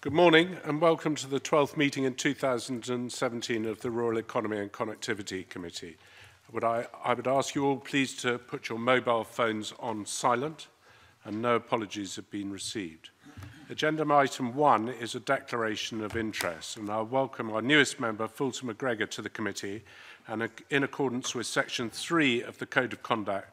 Good morning and welcome to the 12th meeting in 2017 of the Rural Economy and Connectivity Committee. Would I, I would ask you all please to put your mobile phones on silent and no apologies have been received. Agenda item one is a declaration of interest and I welcome our newest member Fulton McGregor to the committee and in accordance with section 3 of the Code of Conduct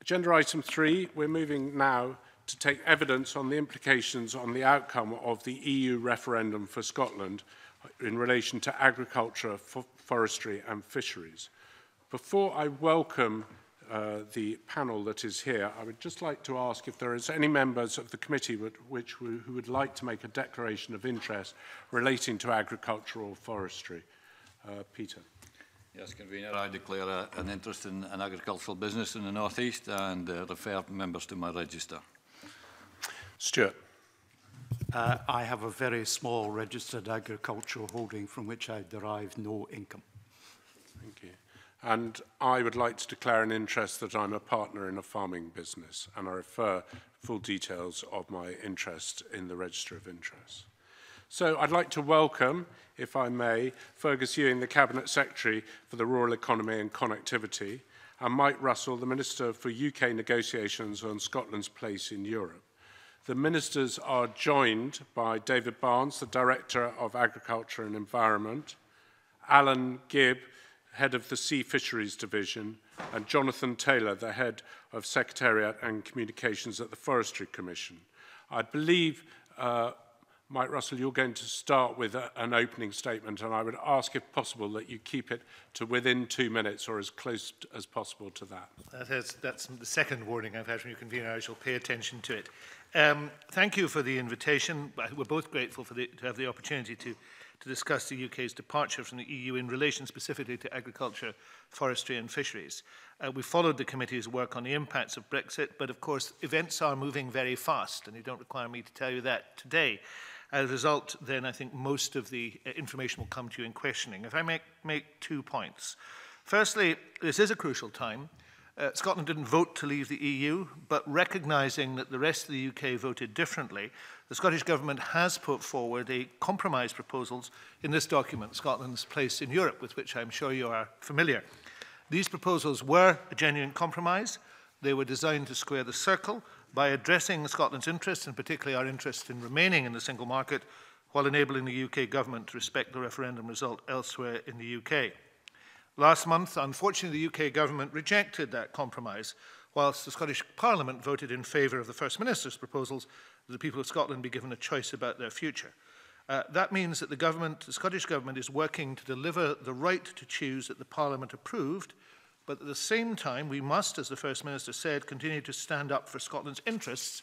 Agenda item three, we're moving now to take evidence on the implications on the outcome of the EU referendum for Scotland in relation to agriculture, forestry and fisheries. Before I welcome uh, the panel that is here, I would just like to ask if there is any members of the committee would, which we, who would like to make a declaration of interest relating to agriculture or forestry. Uh, Peter. Yes, Convener, I declare a, uh, an interest in an agricultural business in the Northeast and uh, refer members to my register. Stuart. Uh, I have a very small registered agricultural holding from which I derive no income. Thank you. And I would like to declare an interest that I'm a partner in a farming business, and I refer full details of my interest in the Register of Interest. So I'd like to welcome, if I may, Fergus Ewing, the Cabinet Secretary for the Rural Economy and Connectivity, and Mike Russell, the Minister for UK Negotiations on Scotland's place in Europe. The ministers are joined by David Barnes, the Director of Agriculture and Environment, Alan Gibb, Head of the Sea Fisheries Division, and Jonathan Taylor, the Head of Secretariat and Communications at the Forestry Commission. I believe, uh, Mike Russell, you're going to start with a, an opening statement, and I would ask, if possible, that you keep it to within two minutes or as close as possible to that. That is, that's the second warning I've had from you, convener. I shall pay attention to it. Um, thank you for the invitation. We're both grateful for the, to have the opportunity to, to, discuss the UK's departure from the EU in relation specifically to agriculture, forestry and fisheries. Uh, we followed the committee's work on the impacts of Brexit, but of course events are moving very fast and you don't require me to tell you that today. As a result, then, I think most of the uh, information will come to you in questioning. If I make, make two points. Firstly, this is a crucial time. Uh, Scotland didn't vote to leave the EU, but recognising that the rest of the UK voted differently, the Scottish Government has put forward a compromise proposals in this document, Scotland's Place in Europe, with which I'm sure you are familiar. These proposals were a genuine compromise. They were designed to square the circle by addressing Scotland's interests, and particularly our interest in remaining in the single market, while enabling the UK government to respect the referendum result elsewhere in the UK. Last month, unfortunately, the UK government rejected that compromise, whilst the Scottish Parliament voted in favour of the First Minister's proposals that the people of Scotland be given a choice about their future. Uh, that means that the government, the Scottish government, is working to deliver the right to choose that the Parliament approved, but at the same time, we must, as the First Minister said, continue to stand up for Scotland's interests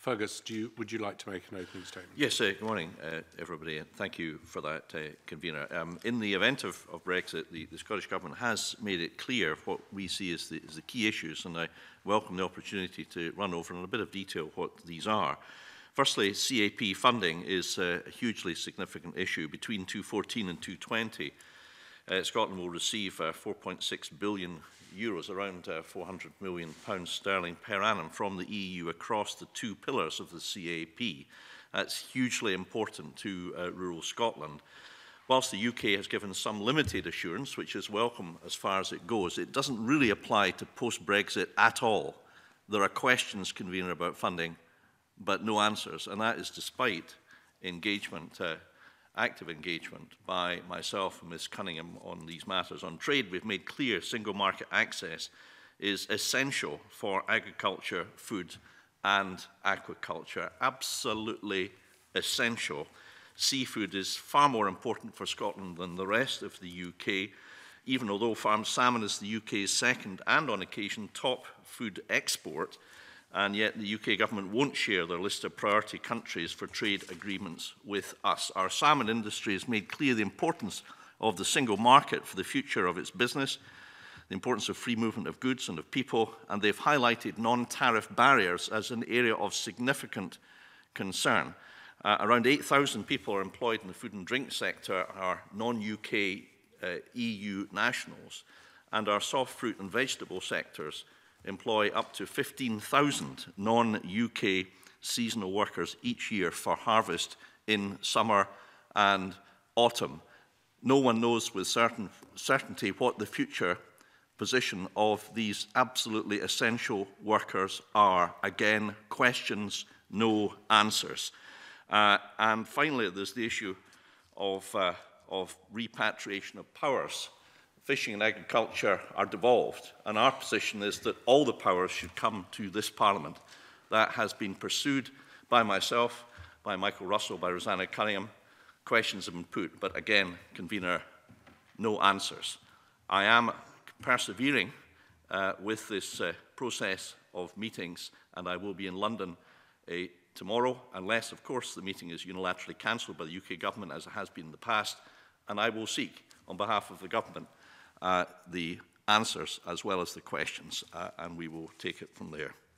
Fergus, you, would you like to make an opening statement? Yes, uh, good morning, uh, everybody, and thank you for that, uh, convener. Um, in the event of, of Brexit, the, the, Scottish Government has made it clear what we see as the, as the, key issues, and I welcome the opportunity to run over in a bit of detail what these are. Firstly, CAP funding is uh, a hugely significant issue. Between 2014 and 2020, uh, Scotland will receive 4.6 uh, billion euros, around uh, 400 million pounds sterling per annum from the EU across the two pillars of the CAP. That's hugely important to uh, rural Scotland. Whilst the UK has given some limited assurance, which is welcome as far as it goes, it doesn't really apply to post-Brexit at all. There are questions, convener, about funding, but no answers, and that is despite engagement uh, active engagement by myself and Ms Cunningham on these matters. On trade, we've made clear single market access is essential for agriculture, food and aquaculture. Absolutely essential. Seafood is far more important for Scotland than the rest of the UK, even although farmed salmon is the UK's second and on occasion top food export, and yet the UK government won't share their list of priority countries for trade agreements with us. Our salmon industry has made clear the importance of the single market for the future of its business, the importance of free movement of goods and of people, and they've highlighted non-tariff barriers as an area of significant concern. Uh, around 8,000 people are employed in the food and drink sector are non-UK uh, EU nationals, and our soft fruit and vegetable sectors – employ up to 15,000 non-UK seasonal workers each year for harvest in summer and autumn. No one knows with certain, certainty what the future position of these absolutely essential workers are. Again, questions, no answers. Uh, and finally, there's the issue of, uh, of repatriation of powers fishing and agriculture are devolved, and our position is that all the powers should come to this Parliament. That has been pursued by myself, by Michael Russell, by Rosanna Cunningham. Questions have been put, but again, convener, no answers. I am persevering uh, with this uh, process of meetings, and I will be in London uh, tomorrow, unless, of course, the meeting is unilaterally cancelled by the UK government, as it has been in the past, and I will seek, on behalf of the government, uh, the answers as well as the questions, uh, and we will take it from there.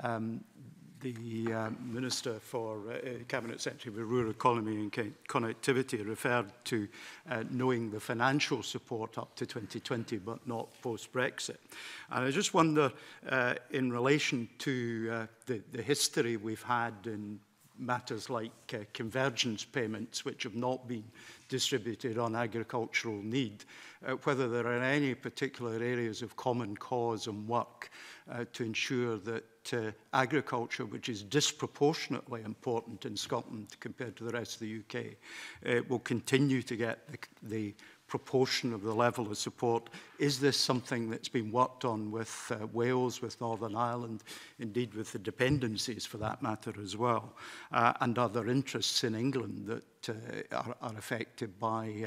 um, the uh, Minister for uh, Cabinet Secretary for Rural Economy and Connectivity referred to uh, knowing the financial support up to 2020 but not post-Brexit. And I just wonder, uh, in relation to uh, the, the history we've had in matters like uh, convergence payments, which have not been distributed on agricultural need, uh, whether there are any particular areas of common cause and work uh, to ensure that uh, agriculture, which is disproportionately important in Scotland compared to the rest of the UK, uh, will continue to get the, the proportion of the level of support. Is this something that's been worked on with uh, Wales, with Northern Ireland, indeed with the dependencies for that matter as well, uh, and other interests in England that uh, are, are affected by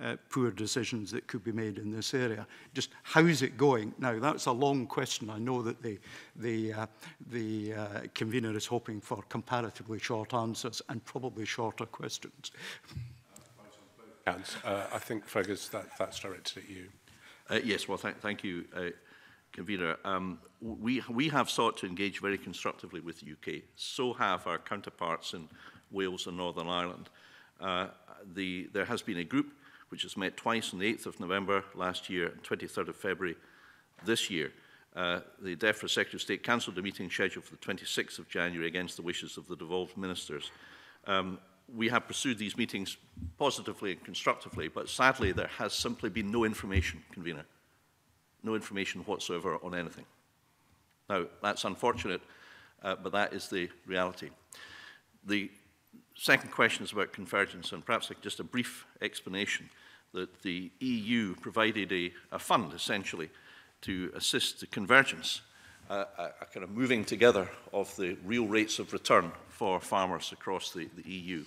uh, uh, poor decisions that could be made in this area? Just how's it going? Now, that's a long question. I know that the, the, uh, the uh, convener is hoping for comparatively short answers and probably shorter questions. chance. Uh, I think, Fergus, that, that's directed at you. Uh, yes, well, th thank you, uh, Convener. Um, we, we have sought to engage very constructively with the UK. So have our counterparts in Wales and Northern Ireland. Uh, the, there has been a group which has met twice on the 8th of November last year and 23rd of February this year. Uh, the DEFRA Secretary of State cancelled a meeting scheduled for the 26th of January against the wishes of the devolved ministers. Um, we have pursued these meetings positively and constructively, but sadly there has simply been no information, convener, no information whatsoever on anything. Now, that's unfortunate, uh, but that is the reality. The second question is about convergence, and perhaps just a brief explanation that the EU provided a, a fund, essentially, to assist the convergence a, a kind of moving together of the real rates of return for farmers across the, the EU.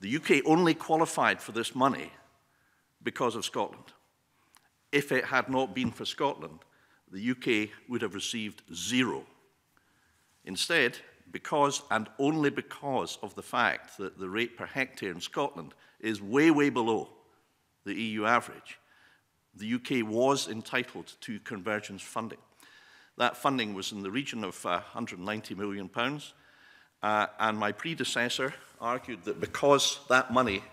The UK only qualified for this money because of Scotland. If it had not been for Scotland, the UK would have received zero. Instead, because and only because of the fact that the rate per hectare in Scotland is way, way below the EU average, the UK was entitled to convergence funding. That funding was in the region of uh, 190 million. Pounds, uh, and my predecessor argued that because that money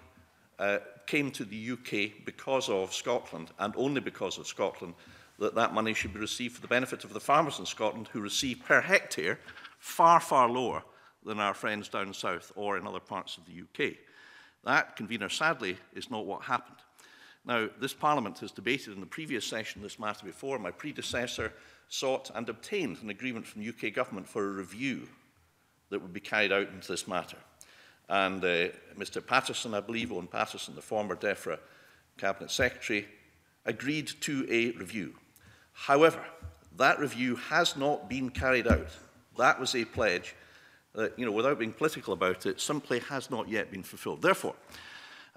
uh, came to the UK because of Scotland and only because of Scotland, that that money should be received for the benefit of the farmers in Scotland who receive per hectare far, far lower than our friends down south or in other parts of the UK. That, convener, sadly, is not what happened. Now, this Parliament has debated in the previous session this matter before. My predecessor sought and obtained an agreement from the UK government for a review that would be carried out into this matter. And uh, Mr Patterson, I believe, Owen Patterson, the former DEFRA Cabinet Secretary, agreed to a review. However, that review has not been carried out. That was a pledge that, you know, without being political about it, simply has not yet been fulfilled. Therefore,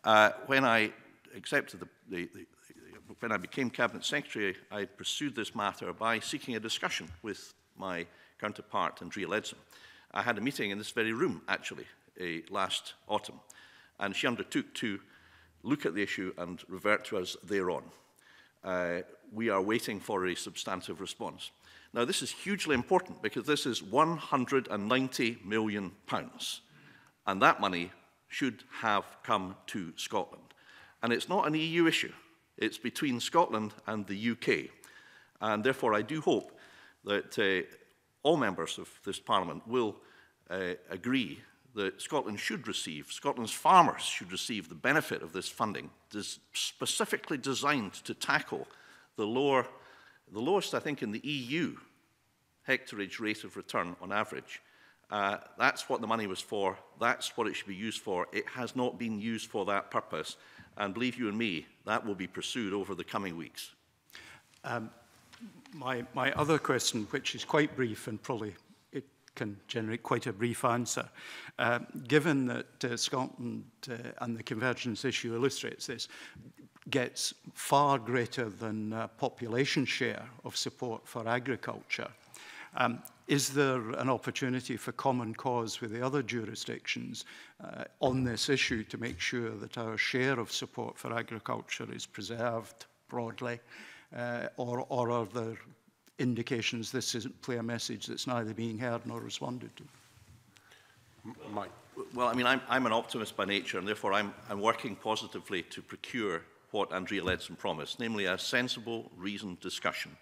uh, when I accepted the, the, the when I became Cabinet Secretary, I pursued this matter by seeking a discussion with my counterpart, Andrea Ledson. I had a meeting in this very room, actually, a last autumn, and she undertook to look at the issue and revert to us thereon. Uh, we are waiting for a substantive response. Now, this is hugely important because this is £190 million, pounds, and that money should have come to Scotland. And it's not an EU issue. It's between Scotland and the UK. And therefore, I do hope that uh, all members of this Parliament will uh, agree that Scotland should receive, Scotland's farmers should receive the benefit of this funding, this specifically designed to tackle the, lower, the lowest, I think, in the EU hectareage rate of return on average. Uh, that's what the money was for. That's what it should be used for. It has not been used for that purpose. And believe you and me, that will be pursued over the coming weeks. Um, my, my other question, which is quite brief and probably it can generate quite a brief answer, uh, given that uh, Scotland uh, and the convergence issue illustrates this, gets far greater than uh, population share of support for agriculture. Um, Is there an opportunity for common cause with the other jurisdictions uh, on this issue to make sure that our share of support for agriculture is preserved broadly? Uh, or, or are there indications this isn't clear message that's neither being heard nor responded to? my Well, I mean, I'm, I'm an optimist by nature, and therefore I'm, I'm working positively to procure what Andrea Ledson promised, namely a sensible, reasoned discussion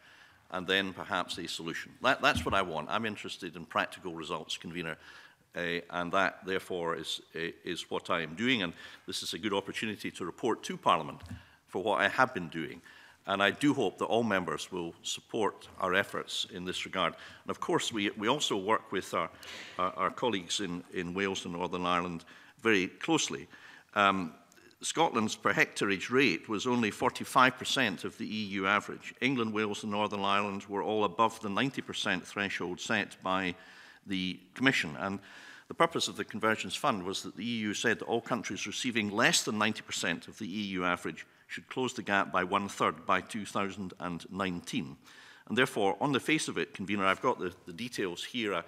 and then perhaps a solution. That, that's what I want. I'm interested in practical results, convener, uh, and that, therefore, is, uh, is what I am doing. And this is a good opportunity to report to Parliament for what I have been doing. And I do hope that all members will support our efforts in this regard. And of course, we, we also work with our, our, our colleagues in, in Wales and Northern Ireland very closely. Um, Scotland's per hectareage rate was only 45% of the EU average. England, Wales and Northern Ireland were all above the 90% threshold set by the Commission. And the purpose of the Convergence Fund was that the EU said that all countries receiving less than 90% of the EU average should close the gap by one-third by 2019. And therefore, on the face of it, convener, I've got the, the details here. I,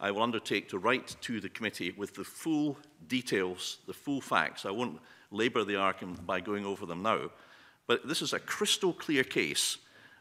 I will undertake to write to the committee with the full details, the full facts. I won't labour the argument by going over them now. But this is a crystal clear case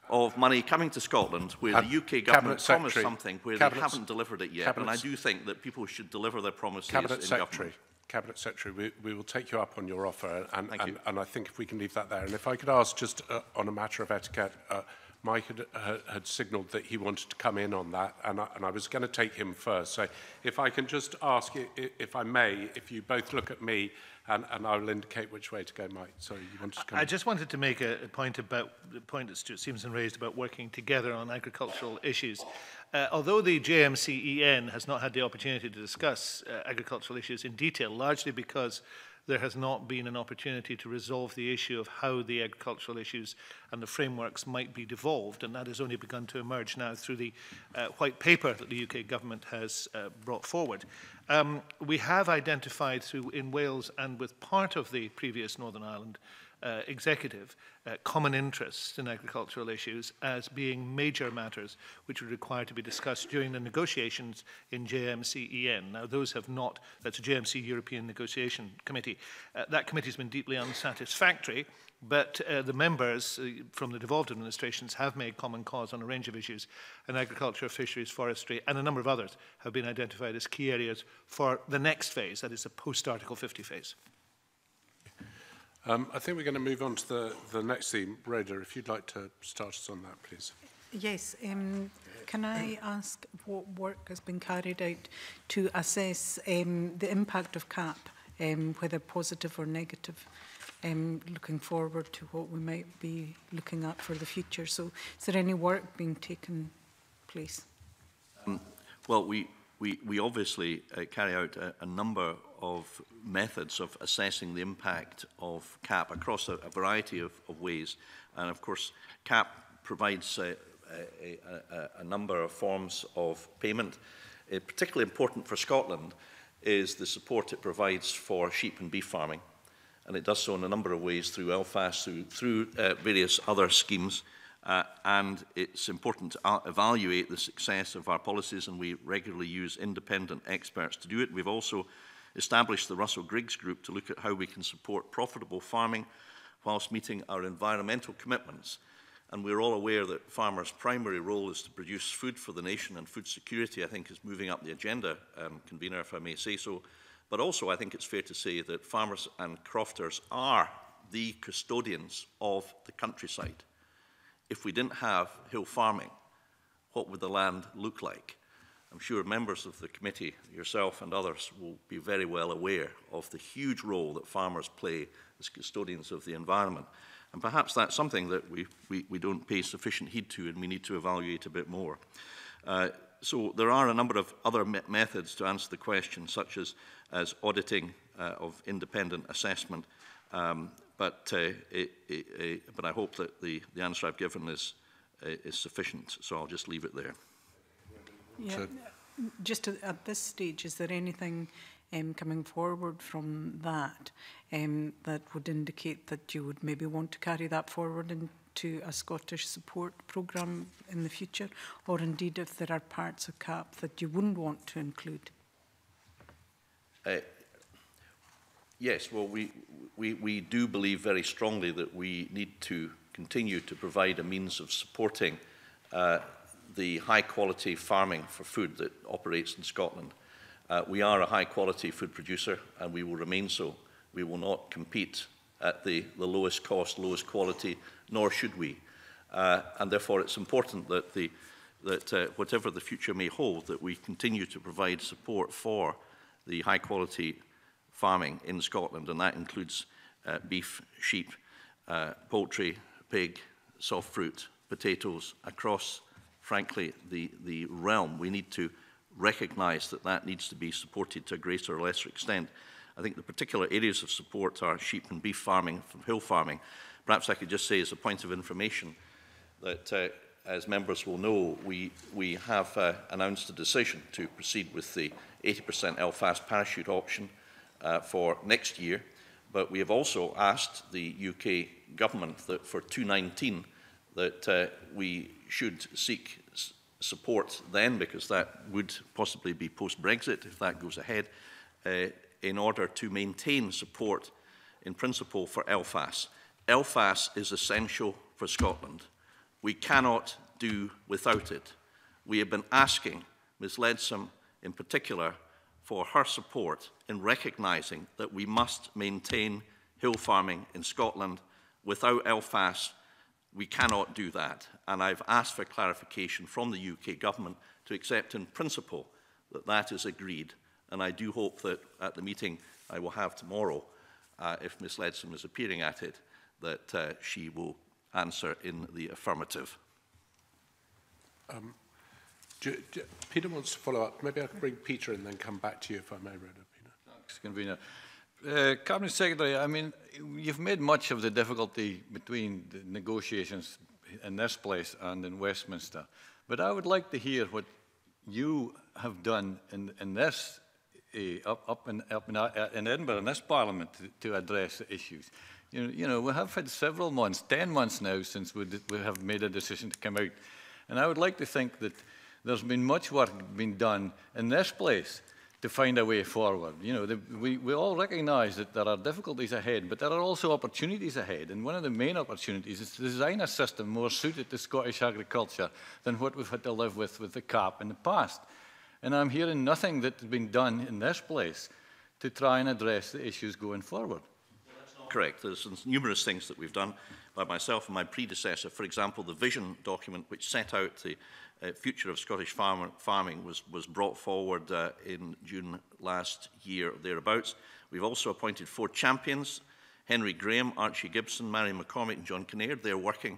of money coming to Scotland where the UK government Cabinet promised Secretary, something where Cabinet, they haven't delivered it yet. Cabinet, and I do think that people should deliver their promises Cabinet in Secretary. government. Cabinet Secretary, we, we will take you up on your offer and, and, you. and I think if we can leave that there. And if I could ask just uh, on a matter of etiquette, uh, Mike had, uh, had signalled that he wanted to come in on that, and I, and I was going to take him first. So if I can just ask, if I may, if you both look at me, and, and I'll indicate which way to go, Mike. Sorry, you wanted to come I in? just wanted to make a, a point about the point that Stuart Simpson raised about working together on agricultural issues. Uh, although the JMCEN has not had the opportunity to discuss uh, agricultural issues in detail, largely because there has not been an opportunity to resolve the issue of how the agricultural issues and the frameworks might be devolved, and that has only begun to emerge now through the uh, white paper that the UK government has uh, brought forward. Um, we have identified through in Wales and with part of the previous Northern Ireland uh, executive uh, common interests in agricultural issues as being major matters which would require to be discussed during the negotiations in JMCEN. Now, those have not, that's a JMC European Negotiation Committee. Uh, that committee has been deeply unsatisfactory, but uh, the members uh, from the devolved administrations have made common cause on a range of issues, and agriculture, fisheries, forestry, and a number of others have been identified as key areas for the next phase, that is the post-Article 50 phase. Um, I think we're going to move on to the, the next theme. Rhoda, if you'd like to start us on that, please. Yes. Um, can I ask what work has been carried out to assess um, the impact of CAP, um, whether positive or negative? um, looking forward to what we might be looking at for the future. So is there any work being taken place? Um, well, we, we, we obviously uh, carry out a, a number of methods of assessing the impact of CAP across a, a variety of, of, ways. And of course, CAP provides a, a, a number of forms of payment. Uh, particularly important for Scotland is the support it provides for sheep and beef farming. And it does so in a number of ways through ELFAS, through, through uh, various other schemes. Uh, and it's important to uh, evaluate the success of our policies, and we regularly use independent experts to do it. We've also established the Russell Griggs Group to look at how we can support profitable farming whilst meeting our environmental commitments. And we're all aware that farmers' primary role is to produce food for the nation, and food security, I think, is moving up the agenda, um, convener, if I may say so. But also, I think it's fair to say that farmers and crofters are the custodians of the countryside. If we didn't have hill farming, what would the land look like? I'm sure members of the committee, yourself and others, will be very well aware of the huge role that farmers play as custodians of the environment. And perhaps that's something that we, we, we don't pay sufficient heed to and we need to evaluate a bit more. Uh, so there are a number of other me methods to answer the question, such as, as auditing uh, of independent assessment. Um, but, uh, it, it, it, but I hope that the, the answer I've given is, uh, is sufficient, so I'll just leave it there. Yeah. So, just at this stage, is there anything um, coming forward from that um, that would indicate that you would maybe want to carry that forward into a Scottish support programme in the future, or indeed if there are parts of CAP that you wouldn't want to include? Uh, yes, well, we, we, we do believe very strongly that we need to continue to provide a means of supporting uh, the high quality farming for food that operates in Scotland. Uh, we are a high quality food producer and we will remain so. We will not compete at the, the lowest cost, lowest quality, nor should we. Uh, and therefore it's important that, the, that uh, whatever the future may hold, that we continue to provide support for the high quality farming in Scotland, and that includes uh, beef, sheep, uh, poultry, pig, soft fruit, potatoes across frankly, the, the realm. We need to recognise that that needs to be supported to a greater or lesser extent. I think the particular areas of support are sheep and beef farming, from hill farming. Perhaps I could just say as a point of information that, uh, as members will know, we, we have uh, announced a decision to proceed with the 80% LFAS parachute option uh, for next year, but we have also asked the UK government that for 2019 that uh, we should seek support then, because that would possibly be post-Brexit if that goes ahead, uh, in order to maintain support in principle for ELFAS. ELFAS is essential for Scotland. We cannot do without it. We have been asking Ms Leadsom in particular for her support in recognising that we must maintain hill farming in Scotland without ELFAS We cannot do that, and I've asked for clarification from the UK government to accept in principle that that is agreed, and I do hope that at the meeting I will have tomorrow, uh, if Ms Ledson is appearing at it, that uh, she will answer in the affirmative. Um, do, do, Peter wants to follow up. Maybe I can bring Peter and then come back to you if I may, Rhoda. Peter. Thanks, Convener. Uh, Cabinet Secretary, I mean, you've made much of the difficulty between the negotiations in this place and in Westminster, but I would like to hear what you have done in, in this, uh, up, up, in, up in, uh, in, Edinburgh, in this Parliament, to, to address the issues. You know, you know, we have had several months, 10 months now, since we, we have made a decision to come out. And I would like to think that there's been much work being done in this place to find a way forward. You know, the, we, we all recognize that there are difficulties ahead, but there are also opportunities ahead. And one of the main opportunities is to design a system more suited to Scottish agriculture than what we've had to live with with the CAP in the past. And I'm hearing nothing that's been done in this place to try and address the issues going forward. correct. There's numerous things that we've done by myself and my predecessor. For example, the vision document which set out the uh, future of Scottish farm farming was, was brought forward uh, in June last year or thereabouts. We've also appointed four champions, Henry Graham, Archie Gibson, Mary McCormick and John Kinnaird. They're working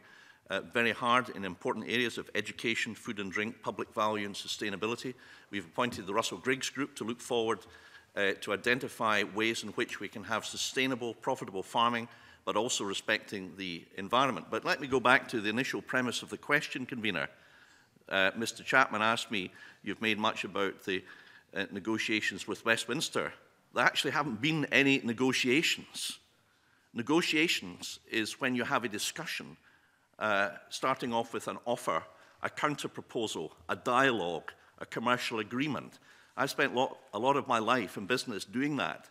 uh, very hard in important areas of education, food and drink, public value and sustainability. We've appointed the Russell Griggs Group to look forward uh, to identify ways in which we can have sustainable, profitable farming, but also respecting the environment. But let me go back to the initial premise of the question, convener. Uh, Mr. Chapman asked me, you've made much about the uh, negotiations with Westminster. There actually haven't been any negotiations. Negotiations is when you have a discussion, uh, starting off with an offer, a counter proposal, a dialogue, a commercial agreement. I've spent lot, a lot of my life in business doing that.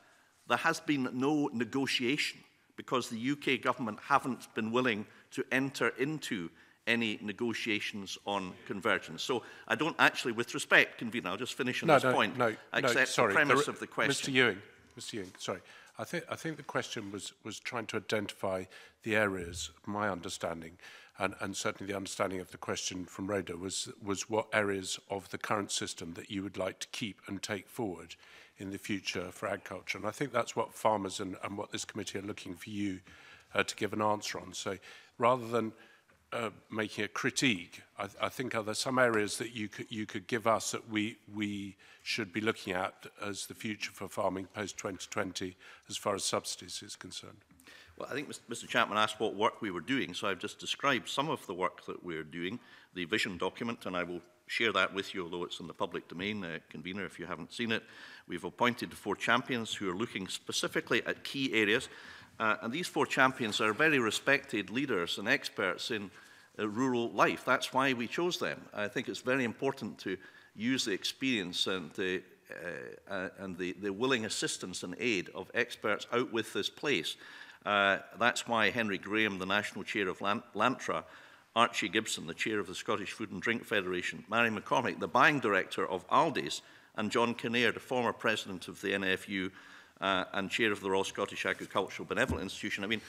There has been no negotiation because the UK government haven't been willing to enter into any negotiations on convergence. So I don't actually, with respect, convene. I'll just finish on no, this no, point, no, accept no, sorry, the premise the, of the question. Mr Ewing, Mr Ewing, sorry. I think, I think the question was, was trying to identify the areas, my understanding, and, and certainly the understanding of the question from Rhoda was, was what areas of the current system that you would like to keep and take forward in the future for agriculture. And I think that's what farmers and, and what this committee are looking for you uh, to give an answer on. So rather than uh, making a critique, I, I think are there some areas that you could, you could give us that we, we should be looking at as the future for farming post-2020 as far as subsidies is concerned? Well, I think Mr. Chapman asked what work we were doing, so I've just described some of the work that we're doing, the vision document, and I will share that with you, although it's in the public domain, uh, convener, if you haven't seen it. We've appointed four champions who are looking specifically at key areas, uh, and these four champions are very respected leaders and experts in uh, rural life. That's why we chose them. I think it's very important to use the experience and the uh, uh, and the, the willing assistance and aid of experts out with this place Uh, that's why Henry Graham, the national chair of Lant Lantra, Archie Gibson, the chair of the Scottish Food and Drink Federation, Mary McCormick, the buying director of Aldi's, and John Kinnear, the former president of the NFU uh, and chair of the Royal Scottish Agricultural Benevolent Institution. I mean,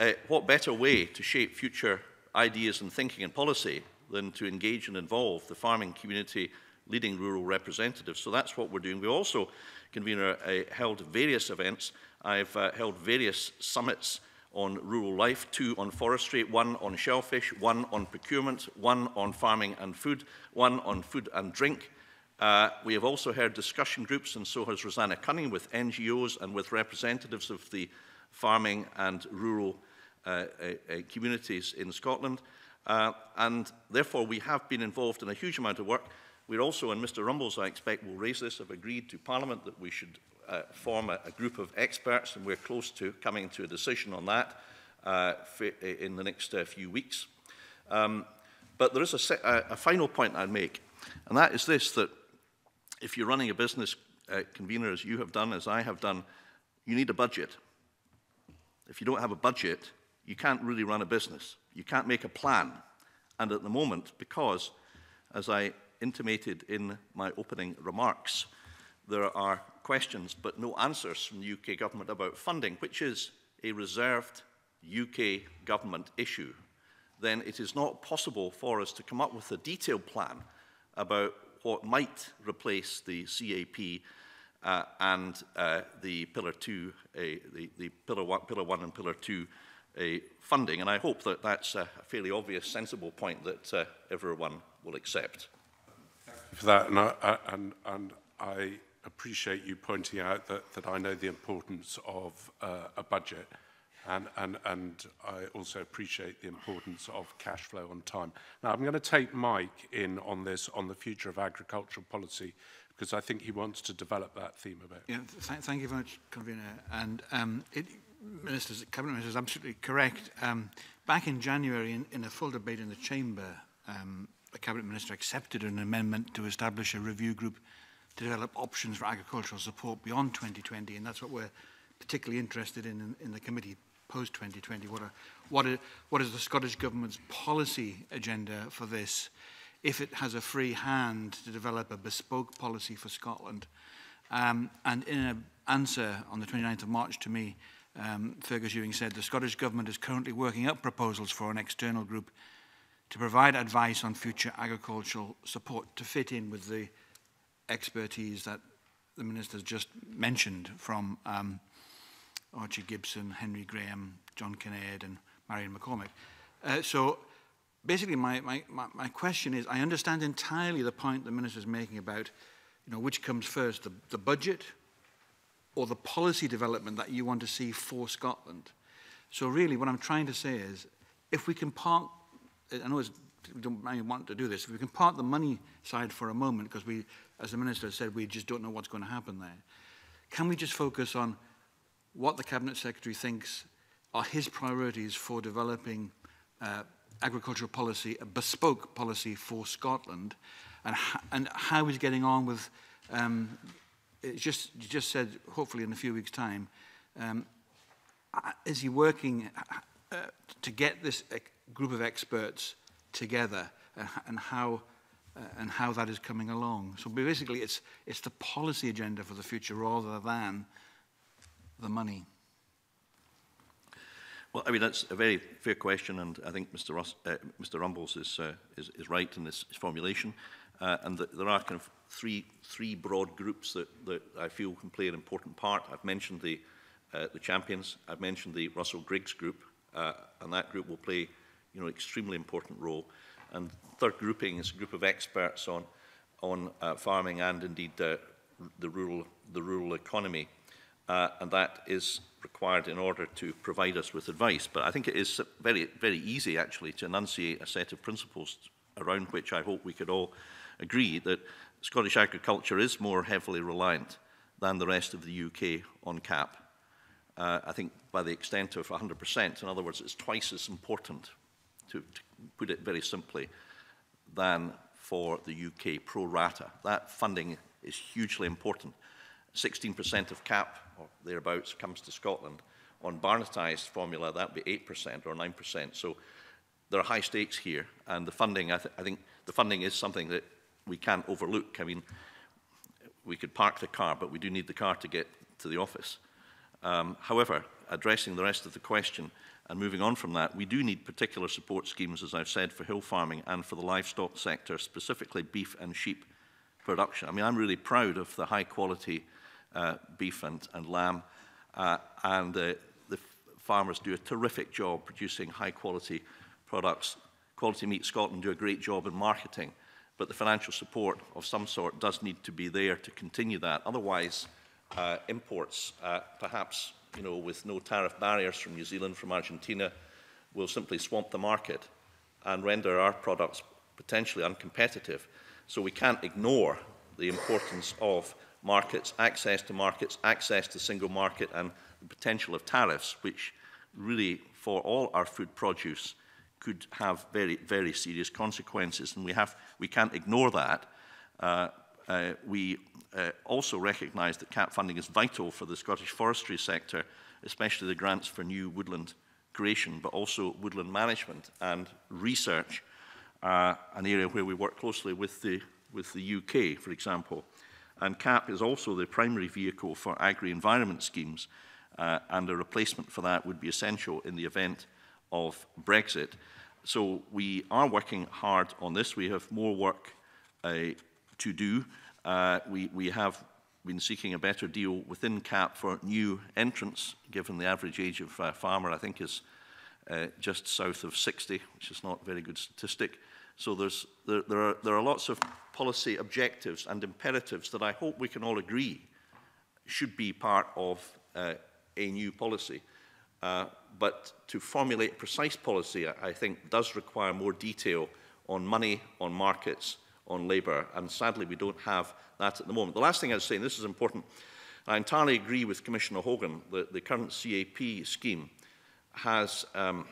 uh, what better way to shape future ideas and thinking and policy than to engage and involve the farming community leading rural representatives. So that's what we're doing. We also, convener, uh, held various events I've uh, held various summits on rural life, two on forestry, one on shellfish, one on procurement, one on farming and food, one on food and drink. Uh, we have also heard discussion groups, and so has Rosanna Cunning, with NGOs and with representatives of the farming and rural uh, uh, uh, communities in Scotland. Uh, and therefore, we have been involved in a huge amount of work. We're also, and Mr Rumbles, I expect, will raise this, have agreed to Parliament that we should uh, form a, a group of experts, and we're close to coming to a decision on that uh, in the next uh, few weeks. Um, but there is a, se a, a final point I'd make, and that is this, that if you're running a business uh, convener, as you have done, as I have done, you need a budget. If you don't have a budget, you can't really run a business. You can't make a plan. And at the moment, because, as I intimated in my opening remarks, there are questions but no answers from the UK government about funding, which is a reserved UK government issue, then it is not possible for us to come up with a detailed plan about what might replace the CAP uh, and uh, the Pillar 2, uh, the, the Pillar, 1, Pillar 1 and Pillar 2 uh, funding. And I hope that that's a fairly obvious, sensible point that uh, everyone will accept. for that. And I, and, and I appreciate you pointing out that, that I know the importance of uh, a budget and, and, and I also appreciate the importance of cash flow on time. Now, I'm going to take Mike in on this, on the future of agricultural policy, because I think he wants to develop that theme a bit. Yeah, th thank you very much, Convener. And um, it, ministers, cabinet Minister is absolutely correct. Um, back in January, in, in a full debate in the chamber, um, the cabinet minister accepted an amendment to establish a review group to develop options for agricultural support beyond 2020, and that's what we're particularly interested in in, in the committee post 2020. What, are, what, are, what is the Scottish Government's policy agenda for this? If it has a free hand to develop a bespoke policy for Scotland, um, and in an answer on the 29th of March to me, um, Fergus Ewing said the Scottish Government is currently working up proposals for an external group to provide advice on future agricultural support to fit in with the expertise that the ministers just mentioned from um, Archie Gibson, Henry Graham, John Kinnaird and Marion McCormick. Uh, so basically my, my, my, my question is, I understand entirely the point the minister is making about you know, which comes first, the, the budget or the policy development that you want to see for Scotland. So really what I'm trying to say is, if we can park, I know it's, we don't really want to do this, if we can park the money side for a moment, because we as the Minister said, we just don't know what's going to happen there. Can we just focus on what the Cabinet Secretary thinks are his priorities for developing uh, agricultural policy, a bespoke policy for Scotland, and, and how he's getting on with, um, it's just, you just said, hopefully in a few weeks' time, um, uh, is he working uh, uh to get this group of experts together uh, and how uh, and how that is coming along. So basically, it's, it's the policy agenda for the future rather than the money. Well, I mean, that's a very fair question, and I think Mr. Ross, uh, Mr. Rumbles is, uh, is, is right in this formulation. Uh, and the, there are kind of three, three broad groups that, that I feel can play an important part. I've mentioned the, uh, the champions, I've mentioned the Russell Griggs group, uh, and that group will play you know, an extremely important role. And third grouping is a group of experts on, on uh, farming and indeed the, the, rural, the rural economy. Uh, and that is required in order to provide us with advice. But I think it is very, very easy, actually, to enunciate a set of principles around which I hope we could all agree that Scottish agriculture is more heavily reliant than the rest of the UK on CAP. Uh, I think by the extent of 100%, in other words, it's twice as important to, to put it very simply, than for the UK pro rata. That funding is hugely important. 16% of cap, or thereabouts, comes to Scotland. On Barnetized formula, that would be 8% or 9%. So there are high stakes here, and the funding, I, th I think the funding is something that we can't overlook. I mean, we could park the car, but we do need the car to get to the office. Um, however, addressing the rest of the question, And moving on from that, we do need particular support schemes, as I've said, for hill farming and for the livestock sector, specifically beef and sheep production. I mean, I'm really proud of the high quality uh, beef and, and lamb, uh, and uh, the farmers do a terrific job producing high quality products. Quality Meat Scotland do a great job in marketing, but the financial support of some sort does need to be there to continue that. Otherwise, uh, imports uh, perhaps you know, with no tariff barriers from New Zealand, from Argentina, will simply swamp the market and render our products potentially uncompetitive. So we can't ignore the importance of markets, access to markets, access to single market and the potential of tariffs, which really for all our food produce could have very, very serious consequences. And we, have, we can't ignore that. Uh, uh, we uh, also recognise that CAP funding is vital for the Scottish forestry sector, especially the grants for new woodland creation, but also woodland management and research, uh, an area where we work closely with the, with the UK, for example. And CAP is also the primary vehicle for agri-environment schemes, uh, and a replacement for that would be essential in the event of Brexit. So we are working hard on this. We have more work uh, to do. Uh, we, we have been seeking a better deal within CAP for new entrants, given the average age of a uh, farmer, I think, is uh, just south of 60, which is not a very good statistic. So there's, there, there, are, there are lots of policy objectives and imperatives that I hope we can all agree should be part of uh, a new policy. Uh, but to formulate precise policy, I think, does require more detail on money, on markets, on labour. And sadly, we don't have that at the moment. The last thing I'd say, and this is important, I entirely agree with Commissioner Hogan that the current CAP scheme has um,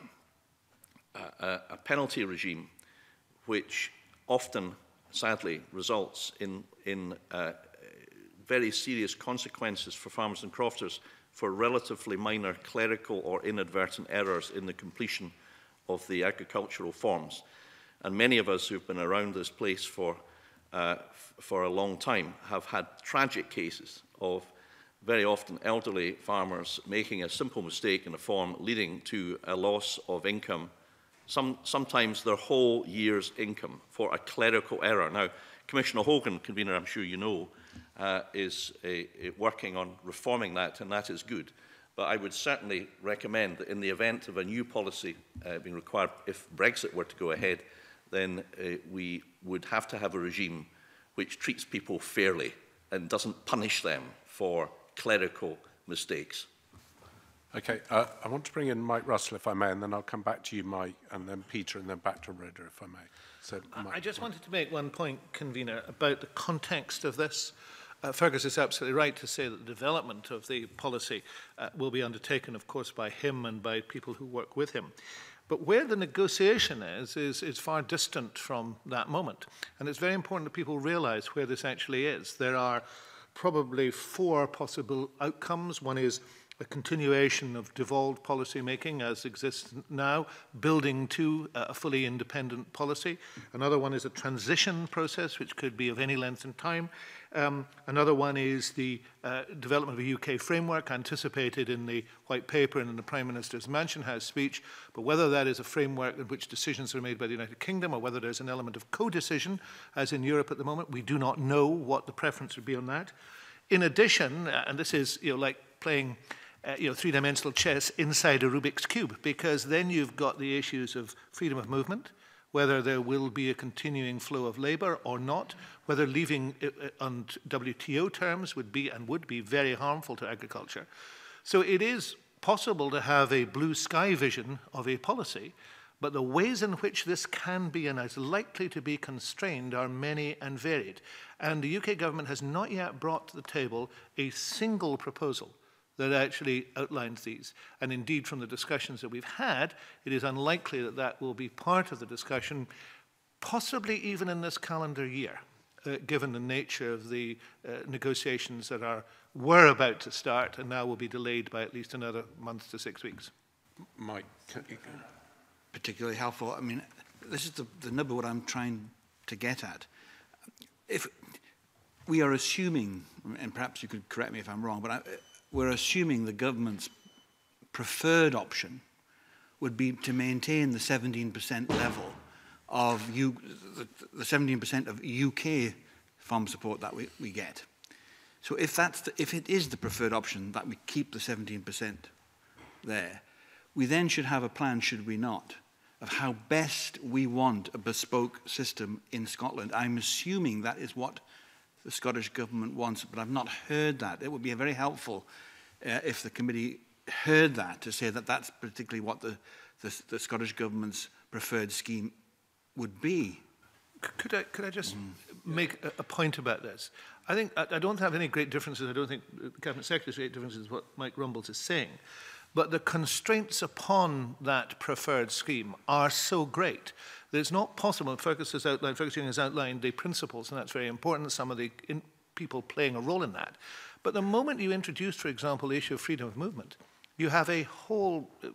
a, a penalty regime which often, sadly, results in, in uh, very serious consequences for farmers and crofters for relatively minor clerical or inadvertent errors in the completion of the agricultural forms. And many of us who've been around this place for, uh, for a long time have had tragic cases of very often elderly farmers making a simple mistake in a form leading to a loss of income, some, sometimes their whole year's income for a clerical error. Now, Commissioner Hogan, convener, I'm sure you know, uh, is a, a working on reforming that, and that is good. But I would certainly recommend that in the event of a new policy uh, being required, if Brexit were to go ahead, then uh, we would have to have a regime which treats people fairly and doesn't punish them for clerical mistakes. Okay, uh, I want to bring in Mike Russell, if I may, and then I'll come back to you, Mike, and then Peter, and then back to Rhoda, if I may. So, Mike, I just Mike. wanted to make one point, convener, about the context of this. Uh, Fergus is absolutely right to say that the development of the policy uh, will be undertaken, of course, by him and by people who work with him. But where the negotiation is, is, is far distant from that moment. And it's very important that people realize where this actually is. There are probably four possible outcomes. One is a continuation of devolved policy making as exists now, building to a fully independent policy. Another one is a transition process, which could be of any length in time. Um, another one is the uh, development of a UK framework anticipated in the White Paper and in the Prime Minister's Mansion House speech. But whether that is a framework in which decisions are made by the United Kingdom or whether there's an element of co-decision, as in Europe at the moment, we do not know what the preference would be on that. In addition, uh, and this is you know, like playing uh, you know, three-dimensional chess inside a Rubik's Cube, because then you've got the issues of freedom of movement, whether there will be a continuing flow of labor or not, whether leaving uh, uh, on WTO terms would be and would be very harmful to agriculture. So it is possible to have a blue sky vision of a policy, but the ways in which this can be and is likely to be constrained are many and varied. And the UK government has not yet brought to the table a single proposal that actually outlines these. And indeed, from the discussions that we've had, it is unlikely that that will be part of the discussion, possibly even in this calendar year, uh, given the nature of the uh, negotiations that are were about to start and now will be delayed by at least another month to six weeks. Mike, particularly helpful. I mean, this is the, the nub of what I'm trying to get at. If we are assuming, and perhaps you could correct me if I'm wrong, but I, we're assuming the government's preferred option would be to maintain the 17% level of U the 17% of UK farm support that we, we get. So if, that's the, if it is the preferred option that we keep the 17% there, we then should have a plan, should we not, of how best we want a bespoke system in Scotland. I'm assuming that is what the Scottish Government wants, but I've not heard that. It would be very helpful uh, if the committee heard that to say that that's particularly what the, the, the Scottish Government's preferred scheme would be. Could I, could I just mm. make a, a point about this? I think I, I don't have any great differences. I don't think the uh, Cabinet Secretary's great differences what Mike Rumbles is saying. But the constraints upon that preferred scheme are so great that it's not possible. Fergus has outlined, Fergus has outlined the principles, and that's very important, some of the people playing a role in that. But the moment you introduce, for example, the issue of freedom of movement, you have a whole uh,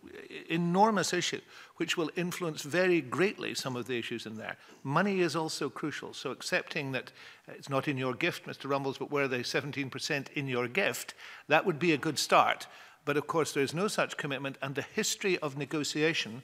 enormous issue which will influence very greatly some of the issues in there. Money is also crucial. So accepting that uh, it's not in your gift, Mr. Rumbles, but were they 17% in your gift, that would be a good start. But of course, there is no such commitment, and the history of negotiation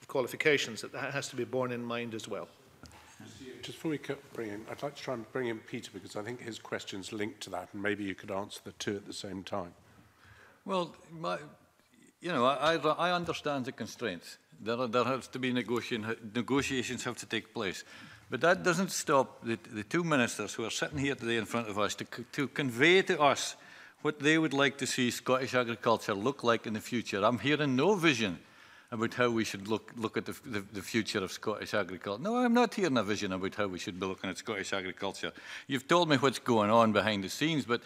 of qualifications that that has to be borne in mind as well. Just before we bring in, I'd like to try and bring in Peter because I think his question's linked to that and maybe you could answer the two at the same time. Well, my, you know, I, I, I understand the constraints. There, are, there has to be negotiation, negotiations have to take place. But that doesn't stop the, the two ministers who are sitting here today in front of us to, to convey to us what they would like to see Scottish agriculture look like in the future. I'm hearing no vision about how we should look, look at the, the, the future of Scottish agriculture. No, I'm not hearing a vision about how we should be looking at Scottish agriculture. You've told me what's going on behind the scenes, but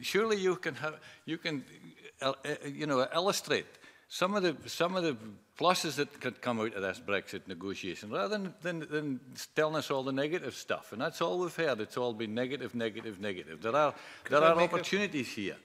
surely you can, have, you can uh, uh, you know, illustrate some of the some of the pluses that could come out of this Brexit negotiation, rather than, than, than telling us all the negative stuff. And that's all we've heard. It's all been negative, negative, negative. There are could there I are opportunities a... here.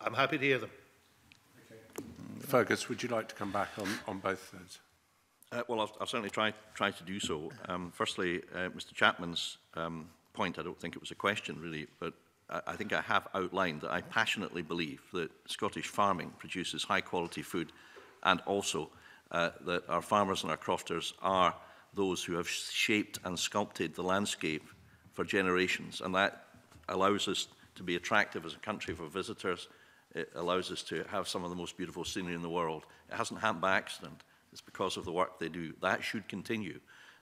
I'm happy to hear them. Okay. Fergus, would you like to come back on, on both those? Uh, well, I'll, I'll certainly try, try to do so. Um, firstly, uh, Mr. Chapman's um, point, I don't think it was a question really, but I think I have outlined that I passionately believe that Scottish farming produces high quality food and also uh, that our farmers and our crofters are those who have shaped and sculpted the landscape for generations. And that allows us to be attractive as a country for visitors. It allows us to have some of the most beautiful scenery in the world. It hasn't happened by accident. It's because of the work they do. That should continue.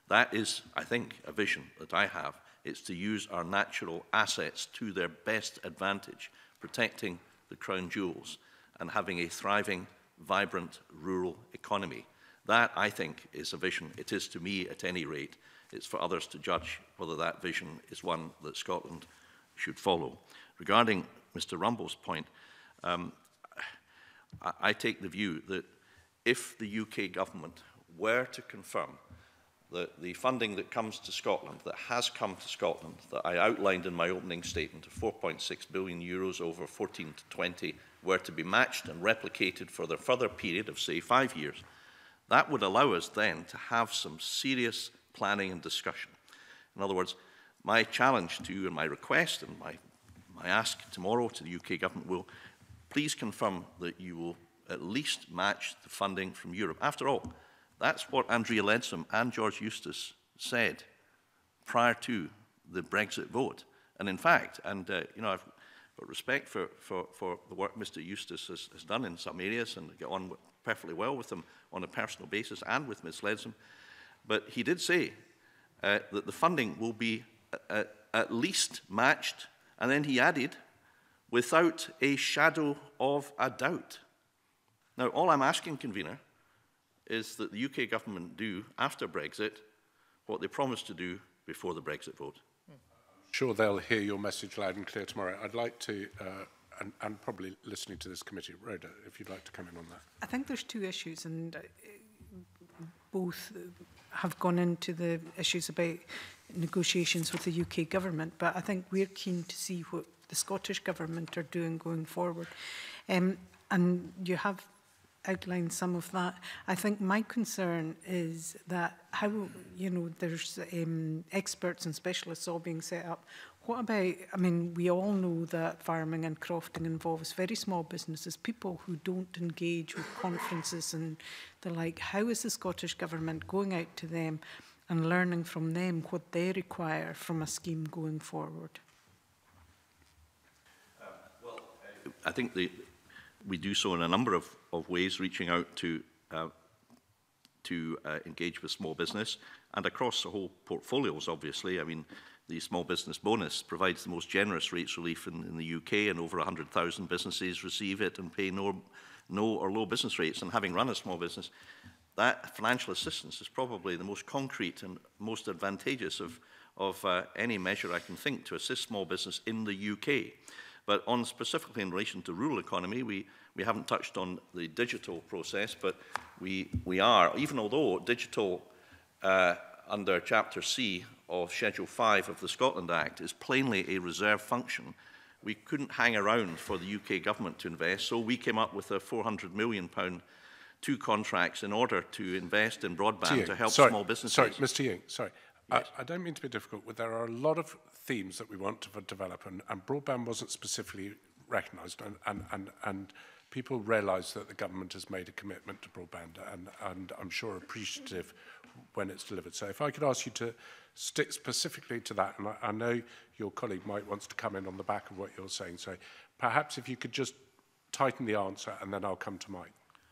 That is, I think, a vision that I have it's to use our natural assets to their best advantage, protecting the crown jewels and having a thriving, vibrant rural economy. That, I think, is a vision. It is to me, at any rate. It's for others to judge whether that vision is one that Scotland should follow. Regarding Mr Rumble's point, um, I, I take the view that if the UK government were to confirm the, the funding that comes to Scotland, that has come to Scotland, that I outlined in my opening statement of 4.6 billion euros over 14 to 20 were to be matched and replicated for the further period of, say, five years. That would allow us then to have some serious planning and discussion. In other words, my challenge to you and my request and my, my ask tomorrow to the UK government will please confirm that you will at least match the funding from Europe. After all, that's what Andrea Leadsom and George Eustace said prior to the Brexit vote. And in fact, and uh, you know, I've got respect for, for, for the work Mr. Eustace has, has, done in some areas and I get on perfectly well with him on a personal basis and with Ms. Leadsom. But he did say uh, that the funding will be at, uh, uh, at least matched. And then he added, without a shadow of a doubt. Now, all I'm asking, convener, is that the UK government do after Brexit what they promised to do before the Brexit vote. sure they'll hear your message loud and clear tomorrow. I'd like to, uh, and, and probably listening to this committee, Rhoda, if you'd like to come in on that. I think there's two issues, and uh, both have gone into the issues about negotiations with the UK government, but I think we're keen to see what the Scottish government are doing going forward. Um, and you have outline some of that. I think my concern is that how, you know, there's um, experts and specialists all being set up. What about, I mean, we all know that farming and crofting involves very small businesses, people who don't engage with conferences and the like. How is the Scottish Government going out to them and learning from them what they require from a scheme going forward? Uh, well, I think the, we do so in a number of of ways reaching out to, uh, to uh, engage with small business and across the whole portfolios, obviously. I mean, the small business bonus provides the most generous rates relief in, in the UK and over 100,000 businesses receive it and pay no, no or low business rates. And having run a small business, that financial assistance is probably the most concrete and most advantageous of, of uh, any measure I can think to assist small business in the UK. But on specifically in relation to rural economy, we We haven't touched on the digital process, but we, we are, even although digital uh, under Chapter C of Schedule 5 of the Scotland Act is plainly a reserve function, we couldn't hang around for the UK government to invest, so we came up with a £400 million pound two contracts in order to invest in broadband to help sorry, small businesses. Sorry, Mr Ying, sorry. Uh, yes. I, I don't mean to be difficult, but there are a lot of themes that we want to develop, and, and broadband wasn't specifically recognised, and, and, and, and people realise that the government has made a commitment to broadband and, and I'm sure appreciative when it's delivered. So if I could ask you to stick specifically to that, and I, I know your colleague might wants to come in on the back of what you're saying, so perhaps if you could just tighten the answer and then I'll come to Mike.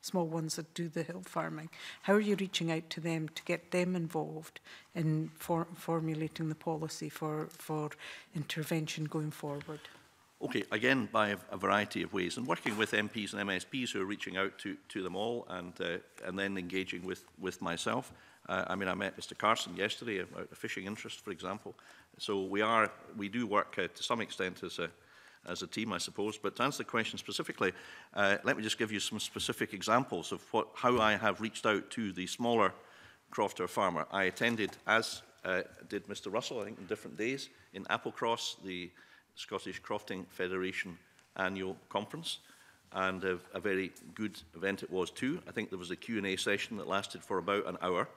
small ones that do the hill farming? How are you reaching out to them to get them involved in for, formulating the policy for, for intervention going forward? Okay, again, by a, a variety of ways, and working with MPs and MSPs who are reaching out to, to them all and, uh, and then engaging with, with myself. Uh, I mean, I met Mr. Carson yesterday about a fishing interest, for example. So we are, we do work uh, to some extent as a, as a team, I suppose. But to answer the question specifically, uh, let me just give you some specific examples of what, how I have reached out to the smaller crofter farmer. I attended, as uh, did Mr Russell, I think, on different days, in Applecross, the Scottish Crofting Federation annual conference, and a, a very good event it was too. I think there was a Q&A session that lasted for about an hour,